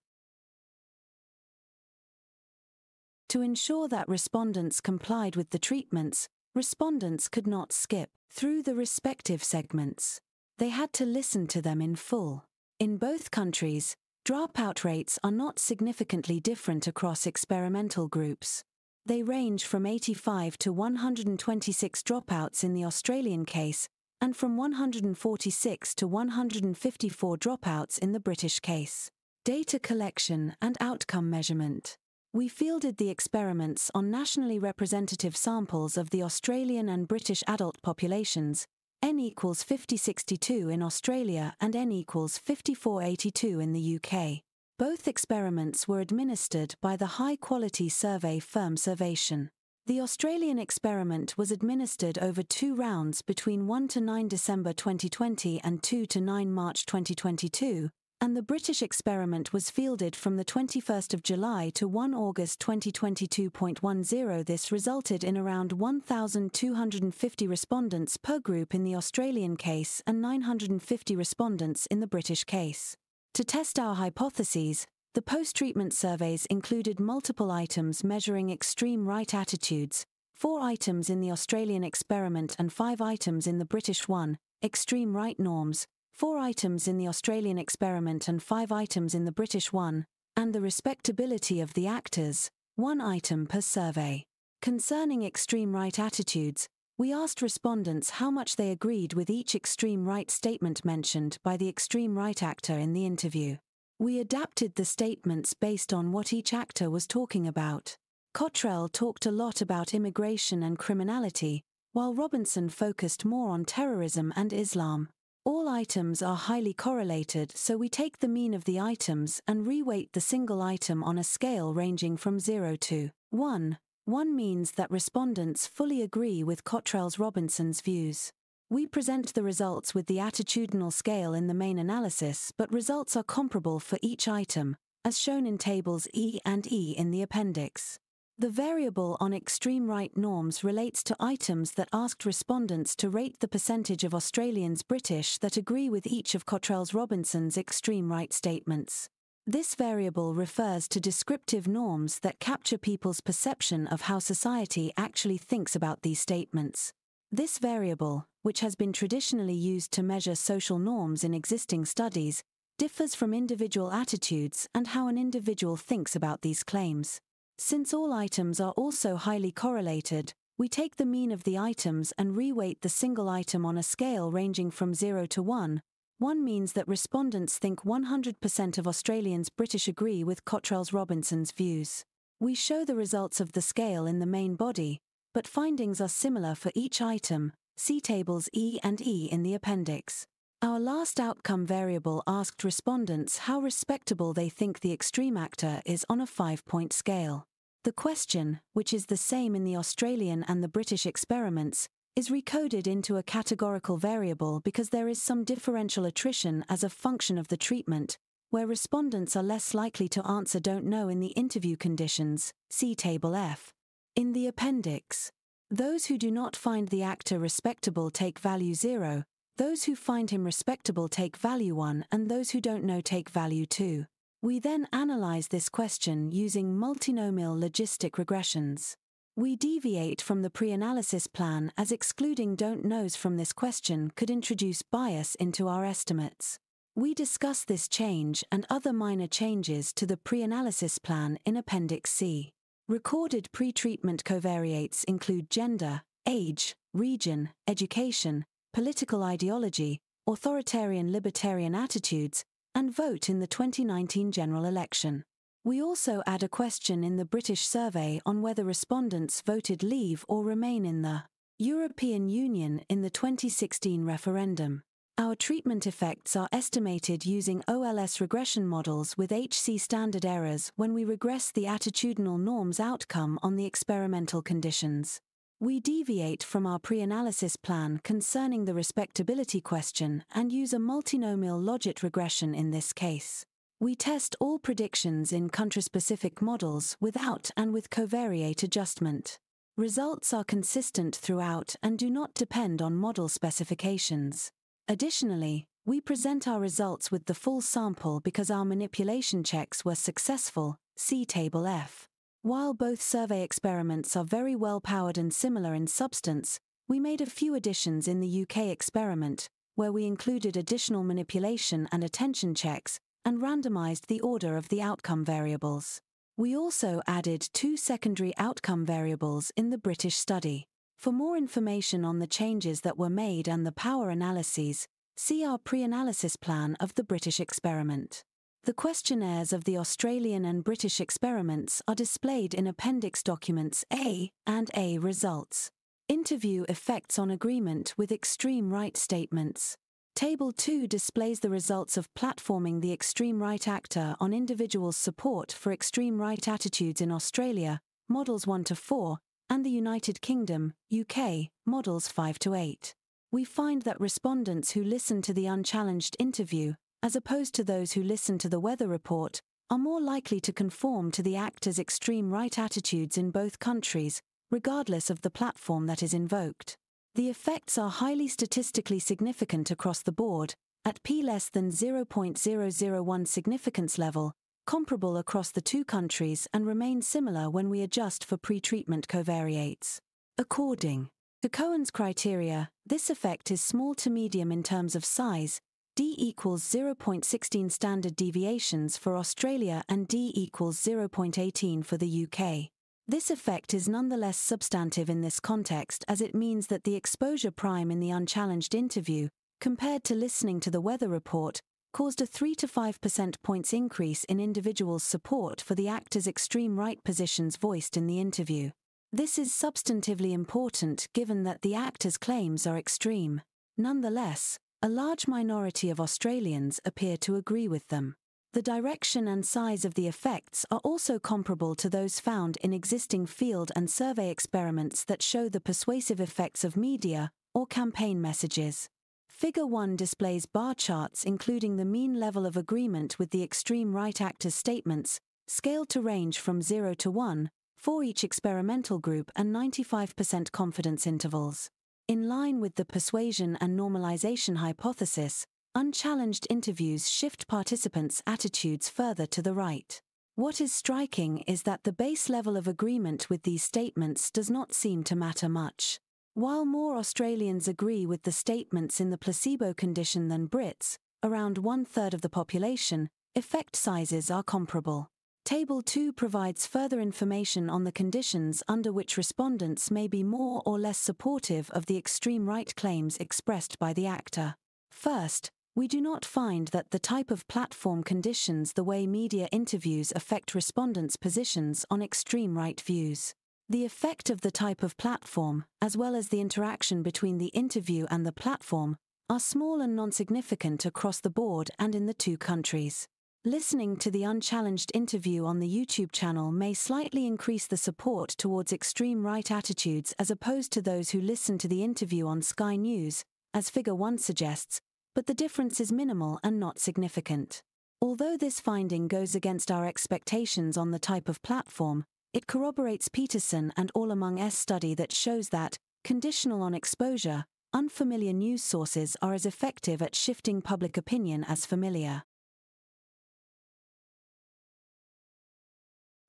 To ensure that respondents complied with the treatments, respondents could not skip through the respective segments. They had to listen to them in full. In both countries, dropout rates are not significantly different across experimental groups. They range from 85 to 126 dropouts in the Australian case, and from 146 to 154 dropouts in the British case. Data collection and outcome measurement. We fielded the experiments on nationally representative samples of the Australian and British adult populations, N equals 5062 in Australia and N equals 5482 in the UK. Both experiments were administered by the high quality survey firm Survation. The Australian experiment was administered over two rounds between 1 to 9 December 2020 and 2 to 9 March 2022, and the British experiment was fielded from the 21st of July to 1 August 2022.10. This resulted in around 1,250 respondents per group in the Australian case and 950 respondents in the British case. To test our hypotheses, the post treatment surveys included multiple items measuring extreme right attitudes, four items in the Australian experiment and five items in the British one, extreme right norms, four items in the Australian experiment and five items in the British one, and the respectability of the actors, one item per survey. Concerning extreme right attitudes, we asked respondents how much they agreed with each extreme right statement mentioned by the extreme right actor in the interview. We adapted the statements based on what each actor was talking about. Cottrell talked a lot about immigration and criminality, while Robinson focused more on terrorism and Islam. All items are highly correlated, so we take the mean of the items and reweight the single item on a scale ranging from 0 to 1, one means that respondents fully agree with Cottrell's Robinson's views. We present the results with the attitudinal scale in the main analysis, but results are comparable for each item, as shown in tables E and E in the appendix. The variable on extreme right norms relates to items that asked respondents to rate the percentage of Australians British that agree with each of Cottrell's Robinson's extreme right statements. This variable refers to descriptive norms that capture people's perception of how society actually thinks about these statements. This variable, which has been traditionally used to measure social norms in existing studies, differs from individual attitudes and how an individual thinks about these claims. Since all items are also highly correlated, we take the mean of the items and reweight the single item on a scale ranging from 0 to 1, one means that respondents think 100% of Australians British agree with Cottrell's Robinson's views. We show the results of the scale in the main body, but findings are similar for each item. See tables E and E in the appendix. Our last outcome variable asked respondents how respectable they think the extreme actor is on a five point scale. The question, which is the same in the Australian and the British experiments, is recoded into a categorical variable because there is some differential attrition as a function of the treatment, where respondents are less likely to answer don't know in the interview conditions, see Table F. In the appendix, those who do not find the actor respectable take value 0, those who find him respectable take value 1, and those who don't know take value 2. We then analyze this question using multinomial logistic regressions. We deviate from the pre analysis plan as excluding don't knows from this question could introduce bias into our estimates. We discuss this change and other minor changes to the pre analysis plan in Appendix C. Recorded pre treatment covariates include gender, age, region, education, political ideology, authoritarian libertarian attitudes, and vote in the 2019 general election. We also add a question in the British survey on whether respondents voted leave or remain in the European Union in the 2016 referendum. Our treatment effects are estimated using OLS regression models with HC standard errors when we regress the attitudinal norms outcome on the experimental conditions. We deviate from our pre analysis plan concerning the respectability question and use a multinomial logit regression in this case. We test all predictions in country-specific models without and with covariate adjustment. Results are consistent throughout and do not depend on model specifications. Additionally, we present our results with the full sample because our manipulation checks were successful, see Table F. While both survey experiments are very well powered and similar in substance, we made a few additions in the UK experiment, where we included additional manipulation and attention checks and randomized the order of the outcome variables. We also added two secondary outcome variables in the British study. For more information on the changes that were made and the power analyses, see our pre analysis plan of the British experiment. The questionnaires of the Australian and British experiments are displayed in Appendix Documents A and A results. Interview effects on agreement with extreme right statements. Table 2 displays the results of platforming the extreme right actor on individuals' support for extreme right attitudes in Australia, models 1 to 4, and the United Kingdom, UK, models 5 to 8. We find that respondents who listen to the unchallenged interview, as opposed to those who listen to the weather report, are more likely to conform to the actor's extreme right attitudes in both countries, regardless of the platform that is invoked. The effects are highly statistically significant across the board, at p less than 0.001 significance level, comparable across the two countries and remain similar when we adjust for pre-treatment covariates. According to Cohen's criteria, this effect is small to medium in terms of size, d equals 0.16 standard deviations for Australia and d equals 0.18 for the UK. This effect is nonetheless substantive in this context as it means that the exposure prime in the unchallenged interview, compared to listening to the weather report, caused a 3 to 5 percent points increase in individuals' support for the actor's extreme right positions voiced in the interview. This is substantively important given that the actor's claims are extreme. Nonetheless, a large minority of Australians appear to agree with them. The direction and size of the effects are also comparable to those found in existing field and survey experiments that show the persuasive effects of media or campaign messages. Figure 1 displays bar charts including the mean level of agreement with the extreme right actor's statements, scaled to range from 0 to 1, for each experimental group and 95% confidence intervals. In line with the persuasion and normalization hypothesis, Unchallenged interviews shift participants' attitudes further to the right. What is striking is that the base level of agreement with these statements does not seem to matter much. While more Australians agree with the statements in the placebo condition than Brits, around one third of the population, effect sizes are comparable. Table 2 provides further information on the conditions under which respondents may be more or less supportive of the extreme right claims expressed by the actor. First, we do not find that the type of platform conditions the way media interviews affect respondents' positions on extreme right views. The effect of the type of platform, as well as the interaction between the interview and the platform, are small and non significant across the board and in the two countries. Listening to the unchallenged interview on the YouTube channel may slightly increase the support towards extreme right attitudes as opposed to those who listen to the interview on Sky News, as Figure 1 suggests, but the difference is minimal and not significant. Although this finding goes against our expectations on the type of platform, it corroborates Peterson and Allemang's study that shows that, conditional on exposure, unfamiliar news sources are as effective at shifting public opinion as familiar.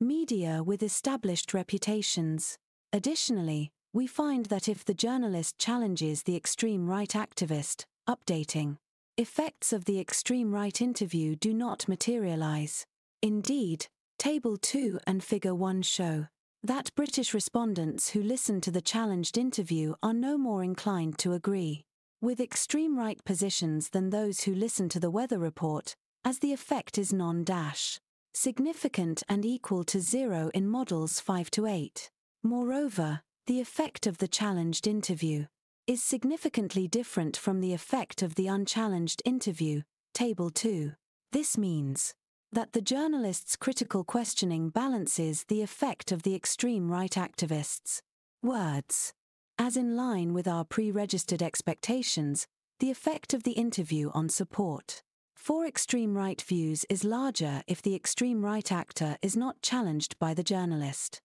Media with established reputations. Additionally, we find that if the journalist challenges the extreme right activist, updating effects of the extreme right interview do not materialize. Indeed, Table 2 and Figure 1 show that British respondents who listen to the challenged interview are no more inclined to agree with extreme right positions than those who listen to the weather report, as the effect is non dash significant and equal to zero in models 5 to 8. Moreover, the effect of the challenged interview is significantly different from the effect of the unchallenged interview, Table 2. This means that the journalist's critical questioning balances the effect of the extreme right activists' words. As in line with our pre registered expectations, the effect of the interview on support for extreme right views is larger if the extreme right actor is not challenged by the journalist.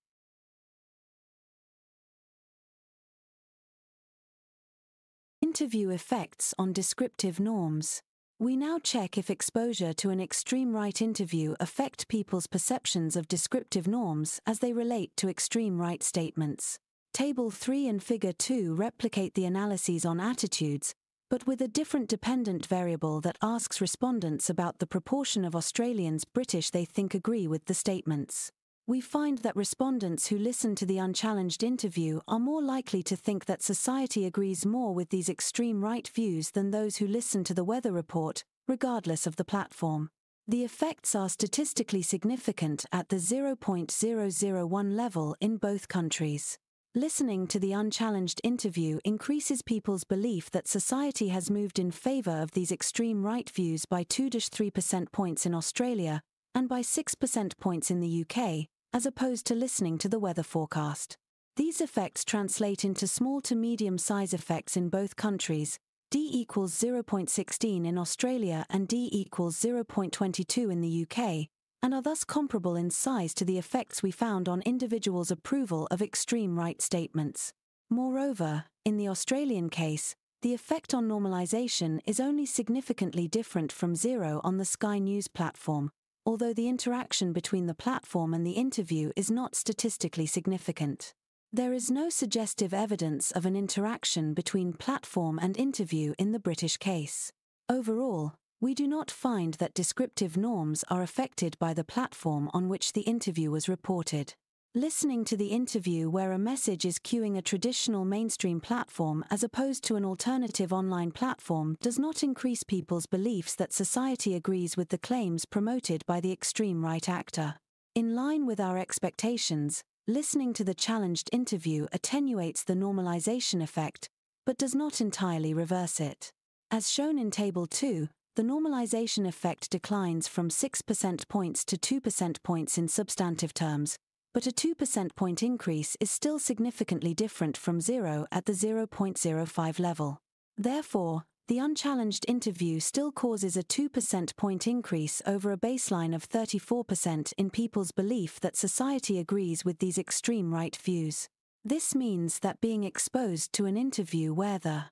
Interview effects on descriptive norms. We now check if exposure to an extreme right interview affect people's perceptions of descriptive norms as they relate to extreme right statements. Table 3 and Figure 2 replicate the analyses on attitudes, but with a different dependent variable that asks respondents about the proportion of Australians British they think agree with the statements. We find that respondents who listen to the unchallenged interview are more likely to think that society agrees more with these extreme right views than those who listen to the weather report, regardless of the platform. The effects are statistically significant at the 0.001 level in both countries. Listening to the unchallenged interview increases people's belief that society has moved in favour of these extreme right views by 2 3% points in Australia and by 6% points in the UK, as opposed to listening to the weather forecast. These effects translate into small to medium size effects in both countries. D equals 0.16 in Australia and D equals 0.22 in the UK, and are thus comparable in size to the effects we found on individuals' approval of extreme right statements. Moreover, in the Australian case, the effect on normalization is only significantly different from zero on the Sky News platform, although the interaction between the platform and the interview is not statistically significant. There is no suggestive evidence of an interaction between platform and interview in the British case. Overall, we do not find that descriptive norms are affected by the platform on which the interview was reported. Listening to the interview where a message is cueing a traditional mainstream platform as opposed to an alternative online platform does not increase people's beliefs that society agrees with the claims promoted by the extreme right actor. In line with our expectations, listening to the challenged interview attenuates the normalization effect, but does not entirely reverse it. As shown in Table 2, the normalization effect declines from 6% points to 2% points in substantive terms, but a 2% point increase is still significantly different from zero at the 0.05 level. Therefore, the unchallenged interview still causes a 2% point increase over a baseline of 34% in people's belief that society agrees with these extreme right views. This means that being exposed to an interview where the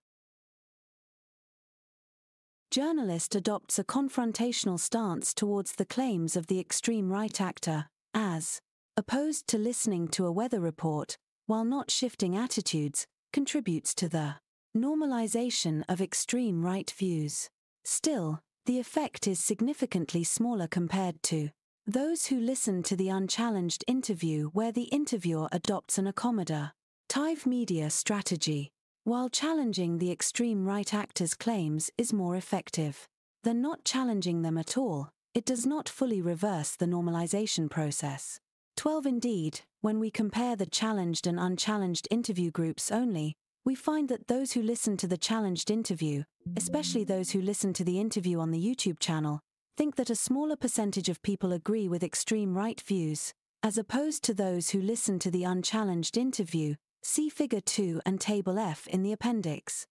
journalist adopts a confrontational stance towards the claims of the extreme right actor, as opposed to listening to a weather report, while not shifting attitudes, contributes to the normalization of extreme right views. Still, the effect is significantly smaller compared to those who listen to the unchallenged interview where the interviewer adopts an accommodative media strategy while challenging the extreme right actor's claims is more effective than not challenging them at all, it does not fully reverse the normalization process. 12 Indeed, when we compare the challenged and unchallenged interview groups only, we find that those who listen to the challenged interview, especially those who listen to the interview on the YouTube channel, think that a smaller percentage of people agree with extreme right views, as opposed to those who listen to the unchallenged interview See Figure 2 and Table F in the appendix.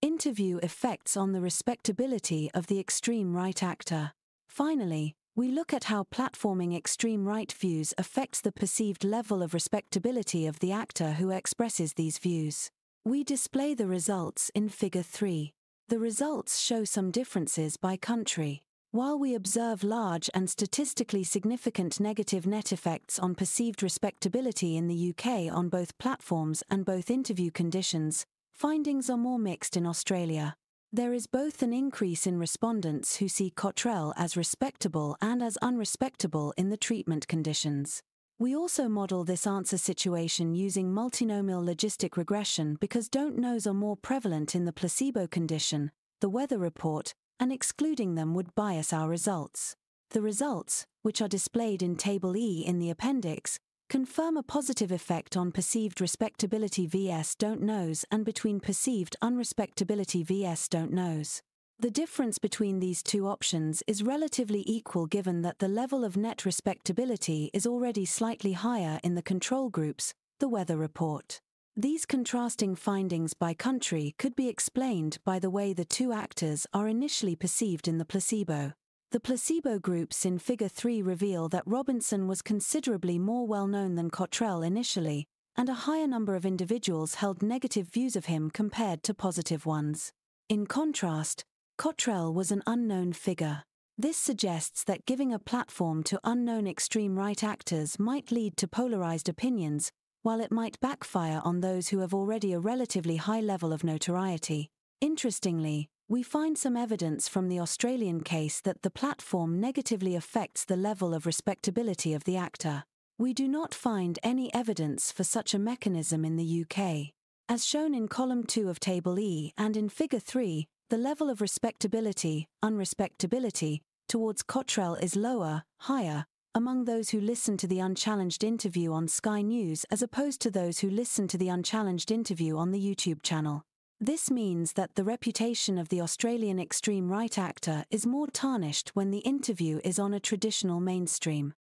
Interview effects on the respectability of the extreme right actor. Finally, we look at how platforming extreme right views affects the perceived level of respectability of the actor who expresses these views. We display the results in Figure 3. The results show some differences by country. While we observe large and statistically significant negative net effects on perceived respectability in the UK on both platforms and both interview conditions, findings are more mixed in Australia. There is both an increase in respondents who see Cottrell as respectable and as unrespectable in the treatment conditions. We also model this answer situation using multinomial logistic regression because don't knows are more prevalent in the placebo condition, the weather report, and excluding them would bias our results. The results, which are displayed in Table E in the appendix, confirm a positive effect on perceived respectability vs don't knows and between perceived unrespectability vs don't knows. The difference between these two options is relatively equal given that the level of net respectability is already slightly higher in the control groups, the weather report. These contrasting findings by country could be explained by the way the two actors are initially perceived in the placebo. The placebo groups in Figure 3 reveal that Robinson was considerably more well known than Cottrell initially, and a higher number of individuals held negative views of him compared to positive ones. In contrast, Cottrell was an unknown figure. This suggests that giving a platform to unknown extreme right actors might lead to polarized opinions, while it might backfire on those who have already a relatively high level of notoriety. Interestingly, we find some evidence from the Australian case that the platform negatively affects the level of respectability of the actor. We do not find any evidence for such a mechanism in the UK. As shown in column 2 of Table E and in Figure 3, the level of respectability, unrespectability, towards Cottrell is lower, higher, among those who listen to the unchallenged interview on Sky News as opposed to those who listen to the unchallenged interview on the YouTube channel. This means that the reputation of the Australian extreme right actor is more tarnished when the interview is on a traditional mainstream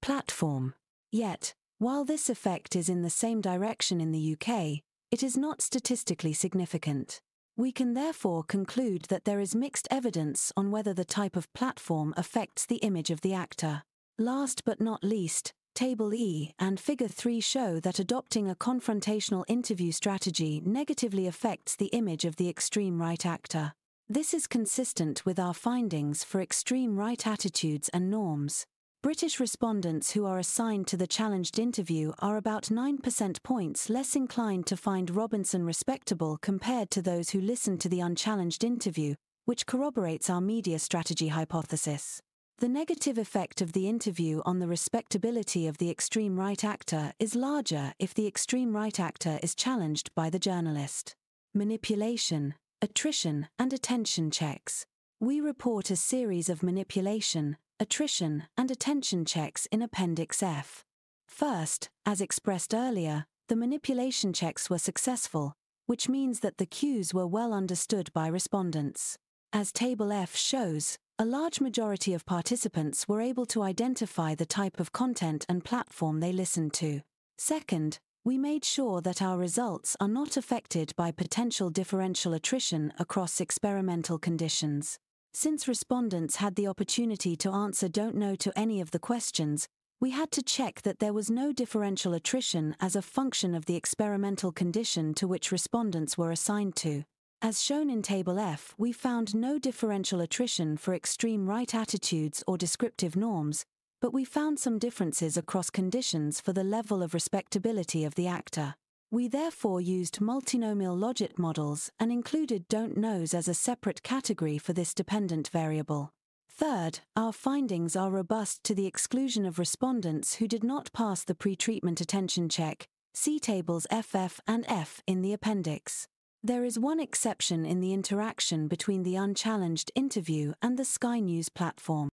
platform. Yet, while this effect is in the same direction in the UK, it is not statistically significant. We can therefore conclude that there is mixed evidence on whether the type of platform affects the image of the actor. Last but not least, Table E and Figure 3 show that adopting a confrontational interview strategy negatively affects the image of the extreme right actor. This is consistent with our findings for extreme right attitudes and norms. British respondents who are assigned to the challenged interview are about 9% points less inclined to find Robinson respectable compared to those who listen to the unchallenged interview, which corroborates our media strategy hypothesis. The negative effect of the interview on the respectability of the extreme right actor is larger if the extreme right actor is challenged by the journalist. Manipulation, attrition, and attention checks. We report a series of manipulation, attrition, and attention checks in Appendix F. First, as expressed earlier, the manipulation checks were successful, which means that the cues were well understood by respondents. As Table F shows, a large majority of participants were able to identify the type of content and platform they listened to. Second, we made sure that our results are not affected by potential differential attrition across experimental conditions. Since respondents had the opportunity to answer don't know to any of the questions, we had to check that there was no differential attrition as a function of the experimental condition to which respondents were assigned to. As shown in Table F, we found no differential attrition for extreme right attitudes or descriptive norms, but we found some differences across conditions for the level of respectability of the actor. We therefore used multinomial logit models and included don't knows as a separate category for this dependent variable. Third, our findings are robust to the exclusion of respondents who did not pass the pretreatment attention check, see tables FF and F in the appendix. There is one exception in the interaction between the unchallenged interview and the Sky News platform.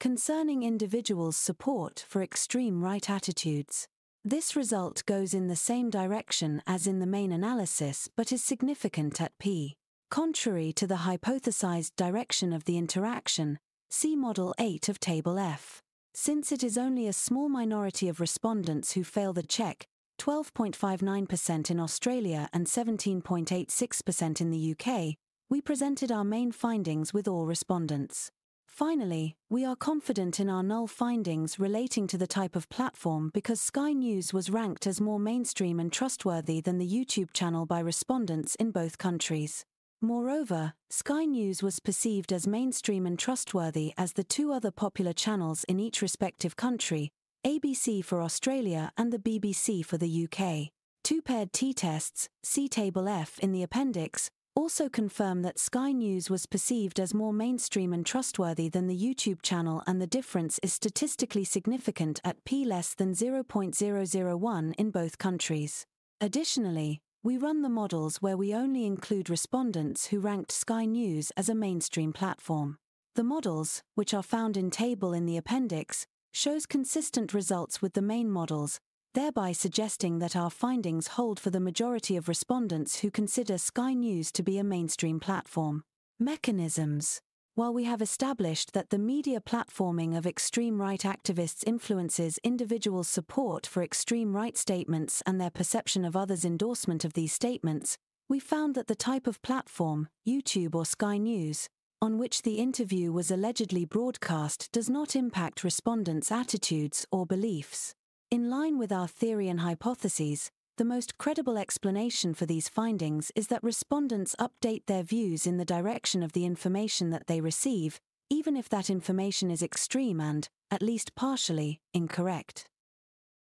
Concerning individuals' support for extreme right attitudes. This result goes in the same direction as in the main analysis but is significant at p. Contrary to the hypothesized direction of the interaction, see Model 8 of Table F. Since it is only a small minority of respondents who fail the check, 12.59% in Australia and 17.86% in the UK, we presented our main findings with all respondents. Finally, we are confident in our null findings relating to the type of platform because Sky News was ranked as more mainstream and trustworthy than the YouTube channel by respondents in both countries. Moreover, Sky News was perceived as mainstream and trustworthy as the two other popular channels in each respective country, ABC for Australia and the BBC for the UK. Two paired t-tests, see Table F in the appendix, also confirm that Sky News was perceived as more mainstream and trustworthy than the YouTube channel and the difference is statistically significant at p less than 0.001 in both countries. Additionally, we run the models where we only include respondents who ranked Sky News as a mainstream platform. The models, which are found in table in the appendix, shows consistent results with the main models, thereby suggesting that our findings hold for the majority of respondents who consider Sky News to be a mainstream platform. Mechanisms while we have established that the media platforming of extreme right activists influences individuals' support for extreme right statements and their perception of others' endorsement of these statements, we found that the type of platform, YouTube or Sky News, on which the interview was allegedly broadcast does not impact respondents' attitudes or beliefs. In line with our theory and hypotheses, the most credible explanation for these findings is that respondents update their views in the direction of the information that they receive, even if that information is extreme and, at least partially, incorrect.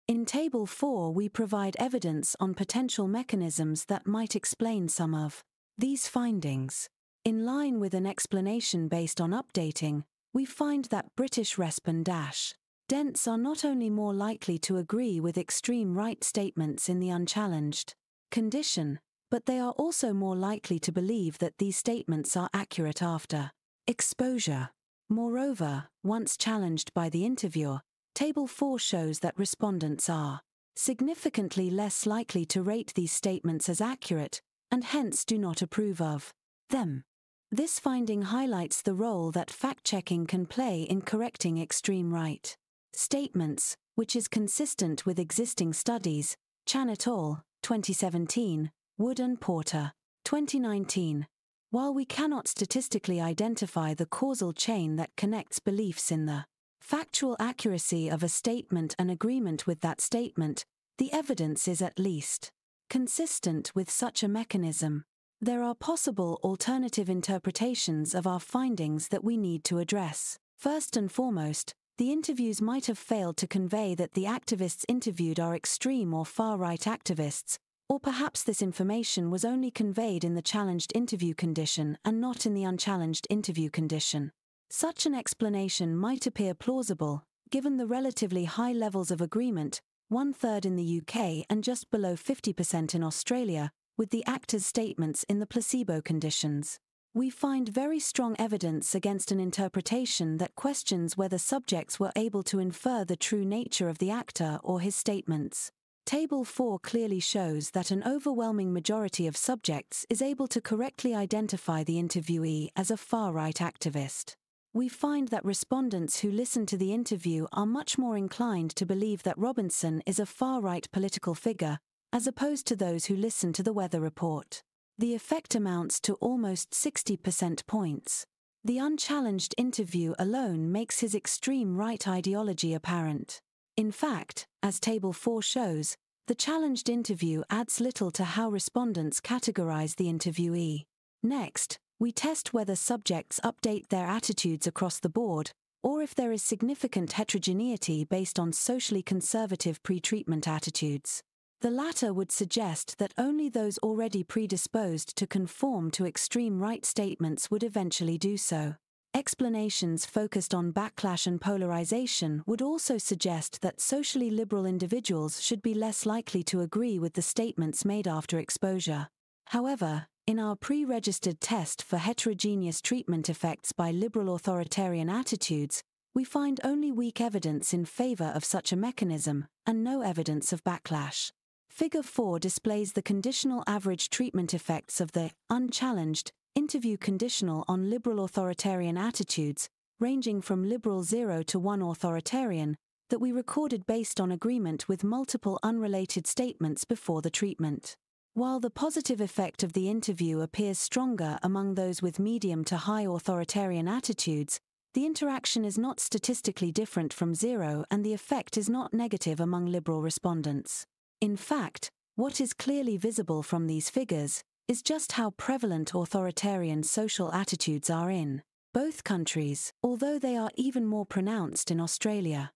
In Table 4, we provide evidence on potential mechanisms that might explain some of these findings. In line with an explanation based on updating, we find that British respond dash Dents are not only more likely to agree with extreme right statements in the unchallenged condition, but they are also more likely to believe that these statements are accurate after exposure. Moreover, once challenged by the interviewer, Table 4 shows that respondents are significantly less likely to rate these statements as accurate, and hence do not approve of them. This finding highlights the role that fact checking can play in correcting extreme right statements, which is consistent with existing studies, Chan et al., 2017, Wood and Porter, 2019. While we cannot statistically identify the causal chain that connects beliefs in the factual accuracy of a statement and agreement with that statement, the evidence is at least consistent with such a mechanism. There are possible alternative interpretations of our findings that we need to address. First and foremost, the interviews might have failed to convey that the activists interviewed are extreme or far right activists, or perhaps this information was only conveyed in the challenged interview condition and not in the unchallenged interview condition. Such an explanation might appear plausible, given the relatively high levels of agreement, one third in the UK and just below 50% in Australia, with the actors' statements in the placebo conditions. We find very strong evidence against an interpretation that questions whether subjects were able to infer the true nature of the actor or his statements. Table 4 clearly shows that an overwhelming majority of subjects is able to correctly identify the interviewee as a far right activist. We find that respondents who listen to the interview are much more inclined to believe that Robinson is a far right political figure, as opposed to those who listen to the weather report. The effect amounts to almost 60% points. The unchallenged interview alone makes his extreme right ideology apparent. In fact, as Table 4 shows, the challenged interview adds little to how respondents categorize the interviewee. Next, we test whether subjects update their attitudes across the board, or if there is significant heterogeneity based on socially conservative pretreatment attitudes. The latter would suggest that only those already predisposed to conform to extreme right statements would eventually do so. Explanations focused on backlash and polarization would also suggest that socially liberal individuals should be less likely to agree with the statements made after exposure. However, in our pre registered test for heterogeneous treatment effects by liberal authoritarian attitudes, we find only weak evidence in favor of such a mechanism, and no evidence of backlash. Figure 4 displays the conditional average treatment effects of the unchallenged interview conditional on liberal authoritarian attitudes, ranging from liberal 0 to 1 authoritarian, that we recorded based on agreement with multiple unrelated statements before the treatment. While the positive effect of the interview appears stronger among those with medium to high authoritarian attitudes, the interaction is not statistically different from zero and the effect is not negative among liberal respondents. In fact, what is clearly visible from these figures is just how prevalent authoritarian social attitudes are in both countries, although they are even more pronounced in Australia.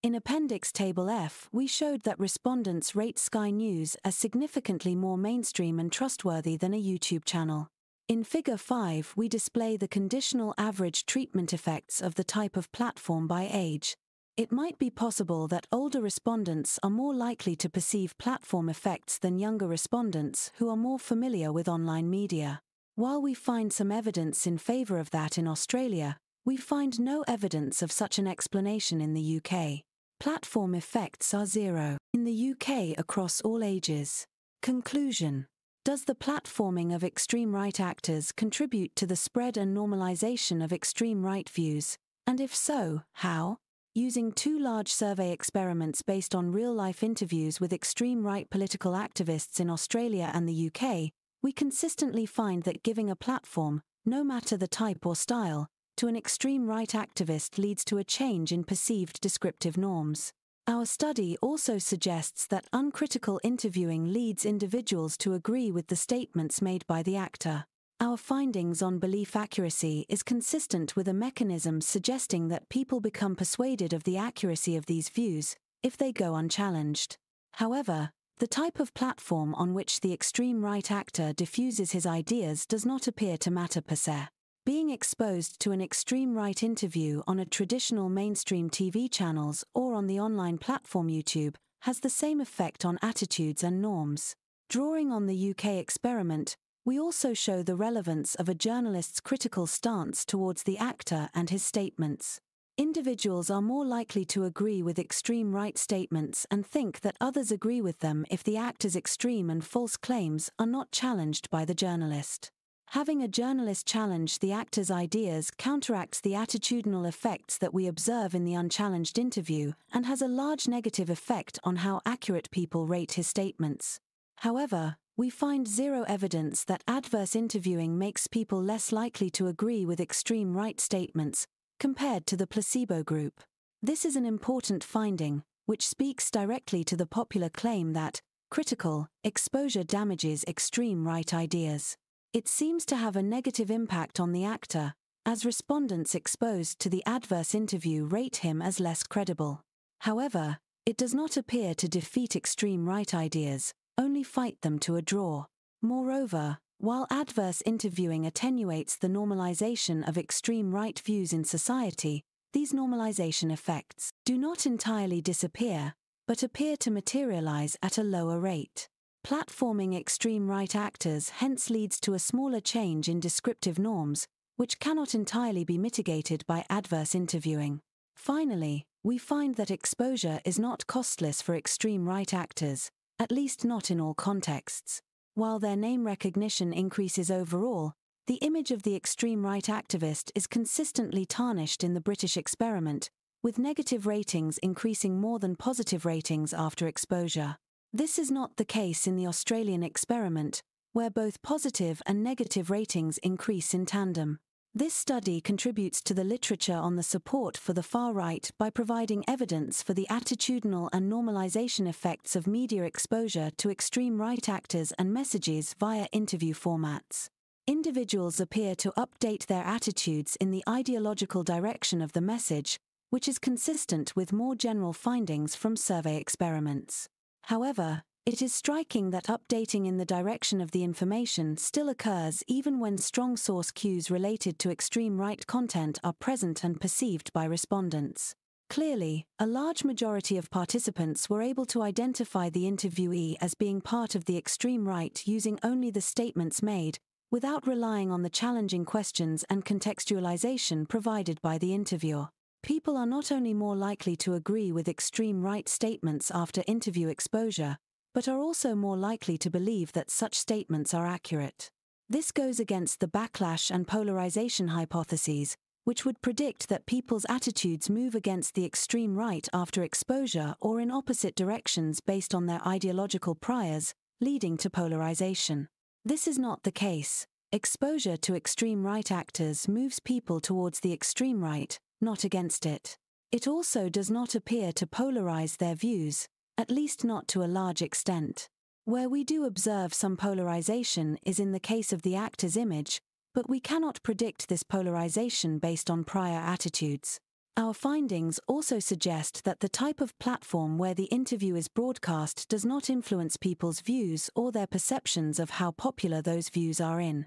In Appendix Table F, we showed that respondents rate Sky News as significantly more mainstream and trustworthy than a YouTube channel. In Figure 5, we display the conditional average treatment effects of the type of platform by age. It might be possible that older respondents are more likely to perceive platform effects than younger respondents who are more familiar with online media. While we find some evidence in favour of that in Australia, we find no evidence of such an explanation in the UK. Platform effects are zero in the UK across all ages. Conclusion Does the platforming of extreme right actors contribute to the spread and normalisation of extreme right views? And if so, how? Using two large survey experiments based on real life interviews with extreme right political activists in Australia and the UK, we consistently find that giving a platform, no matter the type or style, to an extreme right activist leads to a change in perceived descriptive norms. Our study also suggests that uncritical interviewing leads individuals to agree with the statements made by the actor. Our findings on belief accuracy is consistent with a mechanism suggesting that people become persuaded of the accuracy of these views if they go unchallenged. However, the type of platform on which the extreme right actor diffuses his ideas does not appear to matter per se. Being exposed to an extreme right interview on a traditional mainstream TV channels or on the online platform YouTube has the same effect on attitudes and norms. Drawing on the UK experiment, we also show the relevance of a journalist's critical stance towards the actor and his statements. Individuals are more likely to agree with extreme right statements and think that others agree with them if the actor's extreme and false claims are not challenged by the journalist. Having a journalist challenge the actor's ideas counteracts the attitudinal effects that we observe in the unchallenged interview and has a large negative effect on how accurate people rate his statements. However, we find zero evidence that adverse interviewing makes people less likely to agree with extreme right statements compared to the placebo group. This is an important finding, which speaks directly to the popular claim that critical exposure damages extreme right ideas. It seems to have a negative impact on the actor, as respondents exposed to the adverse interview rate him as less credible. However, it does not appear to defeat extreme right ideas, only fight them to a draw. Moreover, while adverse interviewing attenuates the normalization of extreme right views in society, these normalization effects do not entirely disappear, but appear to materialize at a lower rate. Platforming extreme right actors hence leads to a smaller change in descriptive norms, which cannot entirely be mitigated by adverse interviewing. Finally, we find that exposure is not costless for extreme right actors, at least not in all contexts. While their name recognition increases overall, the image of the extreme right activist is consistently tarnished in the British experiment, with negative ratings increasing more than positive ratings after exposure. This is not the case in the Australian experiment, where both positive and negative ratings increase in tandem. This study contributes to the literature on the support for the far right by providing evidence for the attitudinal and normalization effects of media exposure to extreme right actors and messages via interview formats. Individuals appear to update their attitudes in the ideological direction of the message, which is consistent with more general findings from survey experiments. However, it is striking that updating in the direction of the information still occurs even when strong source cues related to extreme right content are present and perceived by respondents. Clearly, a large majority of participants were able to identify the interviewee as being part of the extreme right using only the statements made, without relying on the challenging questions and contextualization provided by the interviewer. People are not only more likely to agree with extreme right statements after interview exposure, but are also more likely to believe that such statements are accurate. This goes against the backlash and polarization hypotheses, which would predict that people's attitudes move against the extreme right after exposure or in opposite directions based on their ideological priors, leading to polarization. This is not the case. Exposure to extreme right actors moves people towards the extreme right, not against it. It also does not appear to polarize their views, at least not to a large extent. Where we do observe some polarization is in the case of the actor's image, but we cannot predict this polarization based on prior attitudes. Our findings also suggest that the type of platform where the interview is broadcast does not influence people's views or their perceptions of how popular those views are in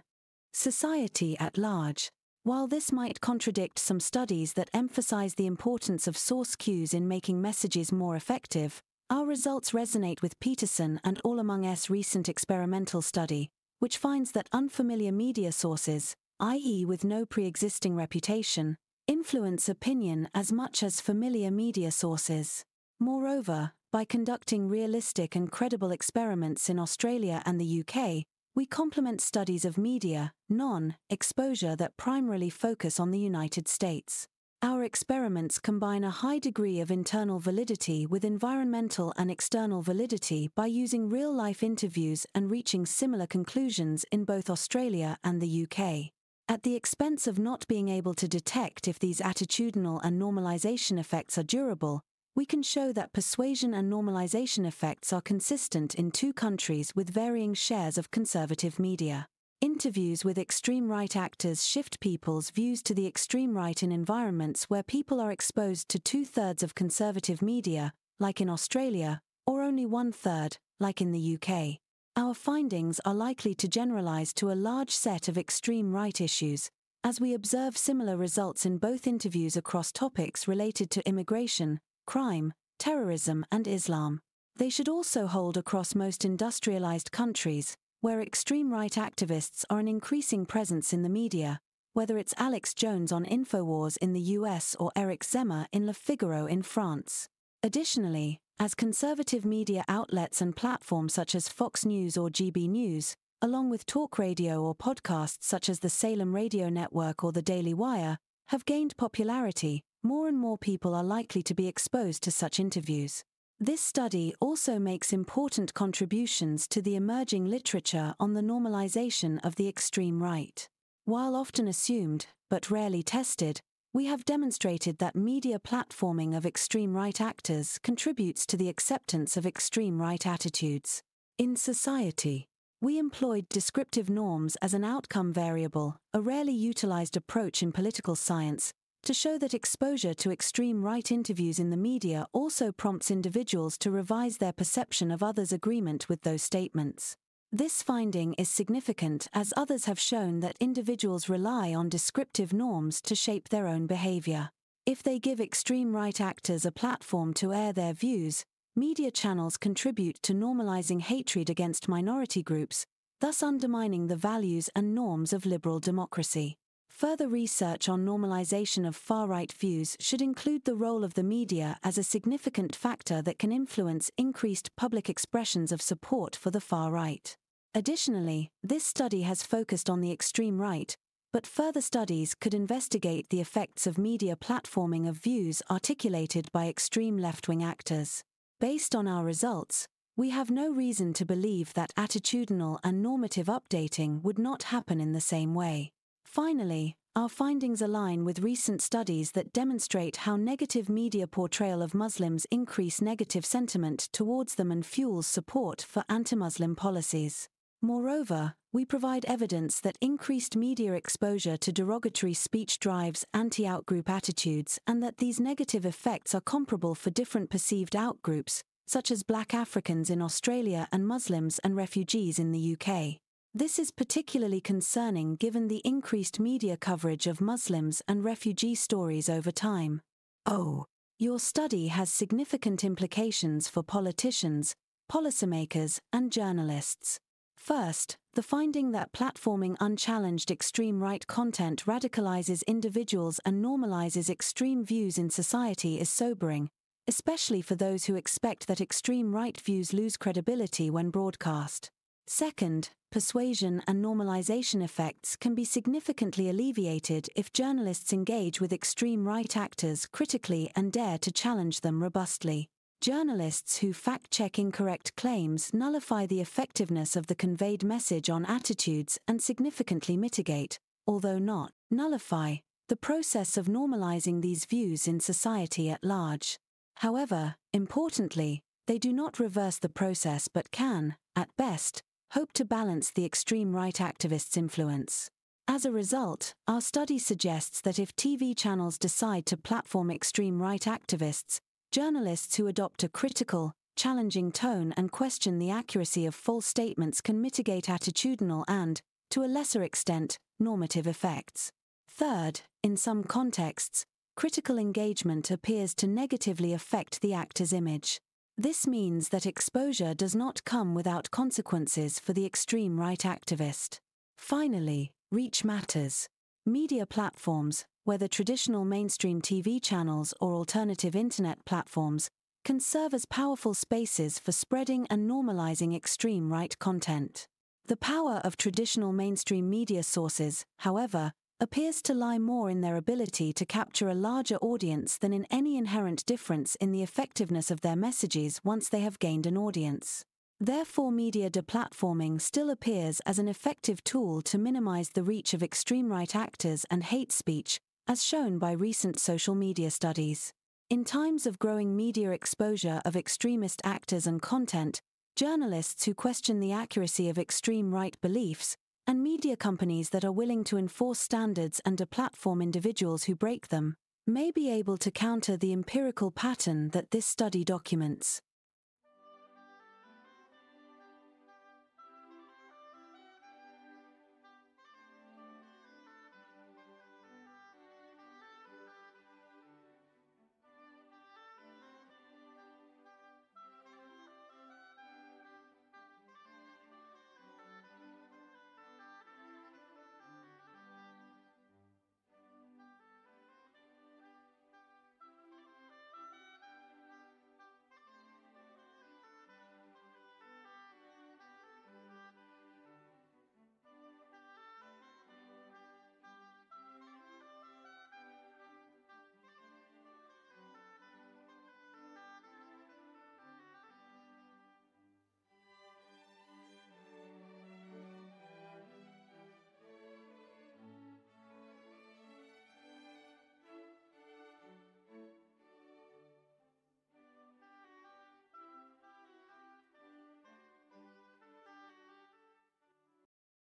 society at large. While this might contradict some studies that emphasize the importance of source cues in making messages more effective, our results resonate with Peterson and Allemang's recent experimental study, which finds that unfamiliar media sources, i.e., with no pre existing reputation, influence opinion as much as familiar media sources. Moreover, by conducting realistic and credible experiments in Australia and the UK, we complement studies of media, non exposure that primarily focus on the United States. Our experiments combine a high degree of internal validity with environmental and external validity by using real life interviews and reaching similar conclusions in both Australia and the UK. At the expense of not being able to detect if these attitudinal and normalization effects are durable, we can show that persuasion and normalization effects are consistent in two countries with varying shares of conservative media. Interviews with extreme right actors shift people's views to the extreme right in environments where people are exposed to two thirds of conservative media, like in Australia, or only one third, like in the UK. Our findings are likely to generalize to a large set of extreme right issues, as we observe similar results in both interviews across topics related to immigration, crime, terrorism, and Islam. They should also hold across most industrialized countries, where extreme right activists are an increasing presence in the media, whether it's Alex Jones on Infowars in the US or Eric Zemmour in Le Figaro in France. Additionally, as conservative media outlets and platforms such as Fox News or GB News, along with talk radio or podcasts such as the Salem Radio Network or the Daily Wire, have gained popularity, more and more people are likely to be exposed to such interviews. This study also makes important contributions to the emerging literature on the normalization of the extreme right. While often assumed, but rarely tested, we have demonstrated that media platforming of extreme right actors contributes to the acceptance of extreme right attitudes. In society, we employed descriptive norms as an outcome variable, a rarely utilized approach in political science, to show that exposure to extreme right interviews in the media also prompts individuals to revise their perception of others' agreement with those statements. This finding is significant as others have shown that individuals rely on descriptive norms to shape their own behavior. If they give extreme right actors a platform to air their views, media channels contribute to normalizing hatred against minority groups, thus undermining the values and norms of liberal democracy. Further research on normalization of far right views should include the role of the media as a significant factor that can influence increased public expressions of support for the far right. Additionally, this study has focused on the extreme right, but further studies could investigate the effects of media platforming of views articulated by extreme left wing actors. Based on our results, we have no reason to believe that attitudinal and normative updating would not happen in the same way. Finally, our findings align with recent studies that demonstrate how negative media portrayal of Muslims increase negative sentiment towards them and fuels support for anti-Muslim policies. Moreover, we provide evidence that increased media exposure to derogatory speech drives anti outgroup attitudes and that these negative effects are comparable for different perceived outgroups, such as black Africans in Australia and Muslims and refugees in the UK. This is particularly concerning given the increased media coverage of Muslims and refugee stories over time. Oh, your study has significant implications for politicians, policymakers, and journalists. First, the finding that platforming unchallenged extreme right content radicalizes individuals and normalizes extreme views in society is sobering, especially for those who expect that extreme right views lose credibility when broadcast. Second, persuasion and normalization effects can be significantly alleviated if journalists engage with extreme right actors critically and dare to challenge them robustly. Journalists who fact check incorrect claims nullify the effectiveness of the conveyed message on attitudes and significantly mitigate, although not nullify, the process of normalizing these views in society at large. However, importantly, They do not reverse the process but can, at best, hope to balance the extreme right activists' influence. As a result, our study suggests that if TV channels decide to platform extreme right activists, journalists who adopt a critical, challenging tone and question the accuracy of false statements can mitigate attitudinal and, to a lesser extent, normative effects. Third, in some contexts, critical engagement appears to negatively affect the actor's image. This means that exposure does not come without consequences for the extreme right activist. Finally, reach matters. Media platforms, whether traditional mainstream TV channels or alternative internet platforms, can serve as powerful spaces for spreading and normalizing extreme right content. The power of traditional mainstream media sources, however, appears to lie more in their ability to capture a larger audience than in any inherent difference in the effectiveness of their messages once they have gained an audience. Therefore, media deplatforming still appears as an effective tool to minimize the reach of extreme right actors and hate speech, as shown by recent social media studies. In times of growing media exposure of extremist actors and content, journalists who question the accuracy of extreme right beliefs, and media companies that are willing to enforce standards and to platform individuals who break them, may be able to counter the empirical pattern that this study documents.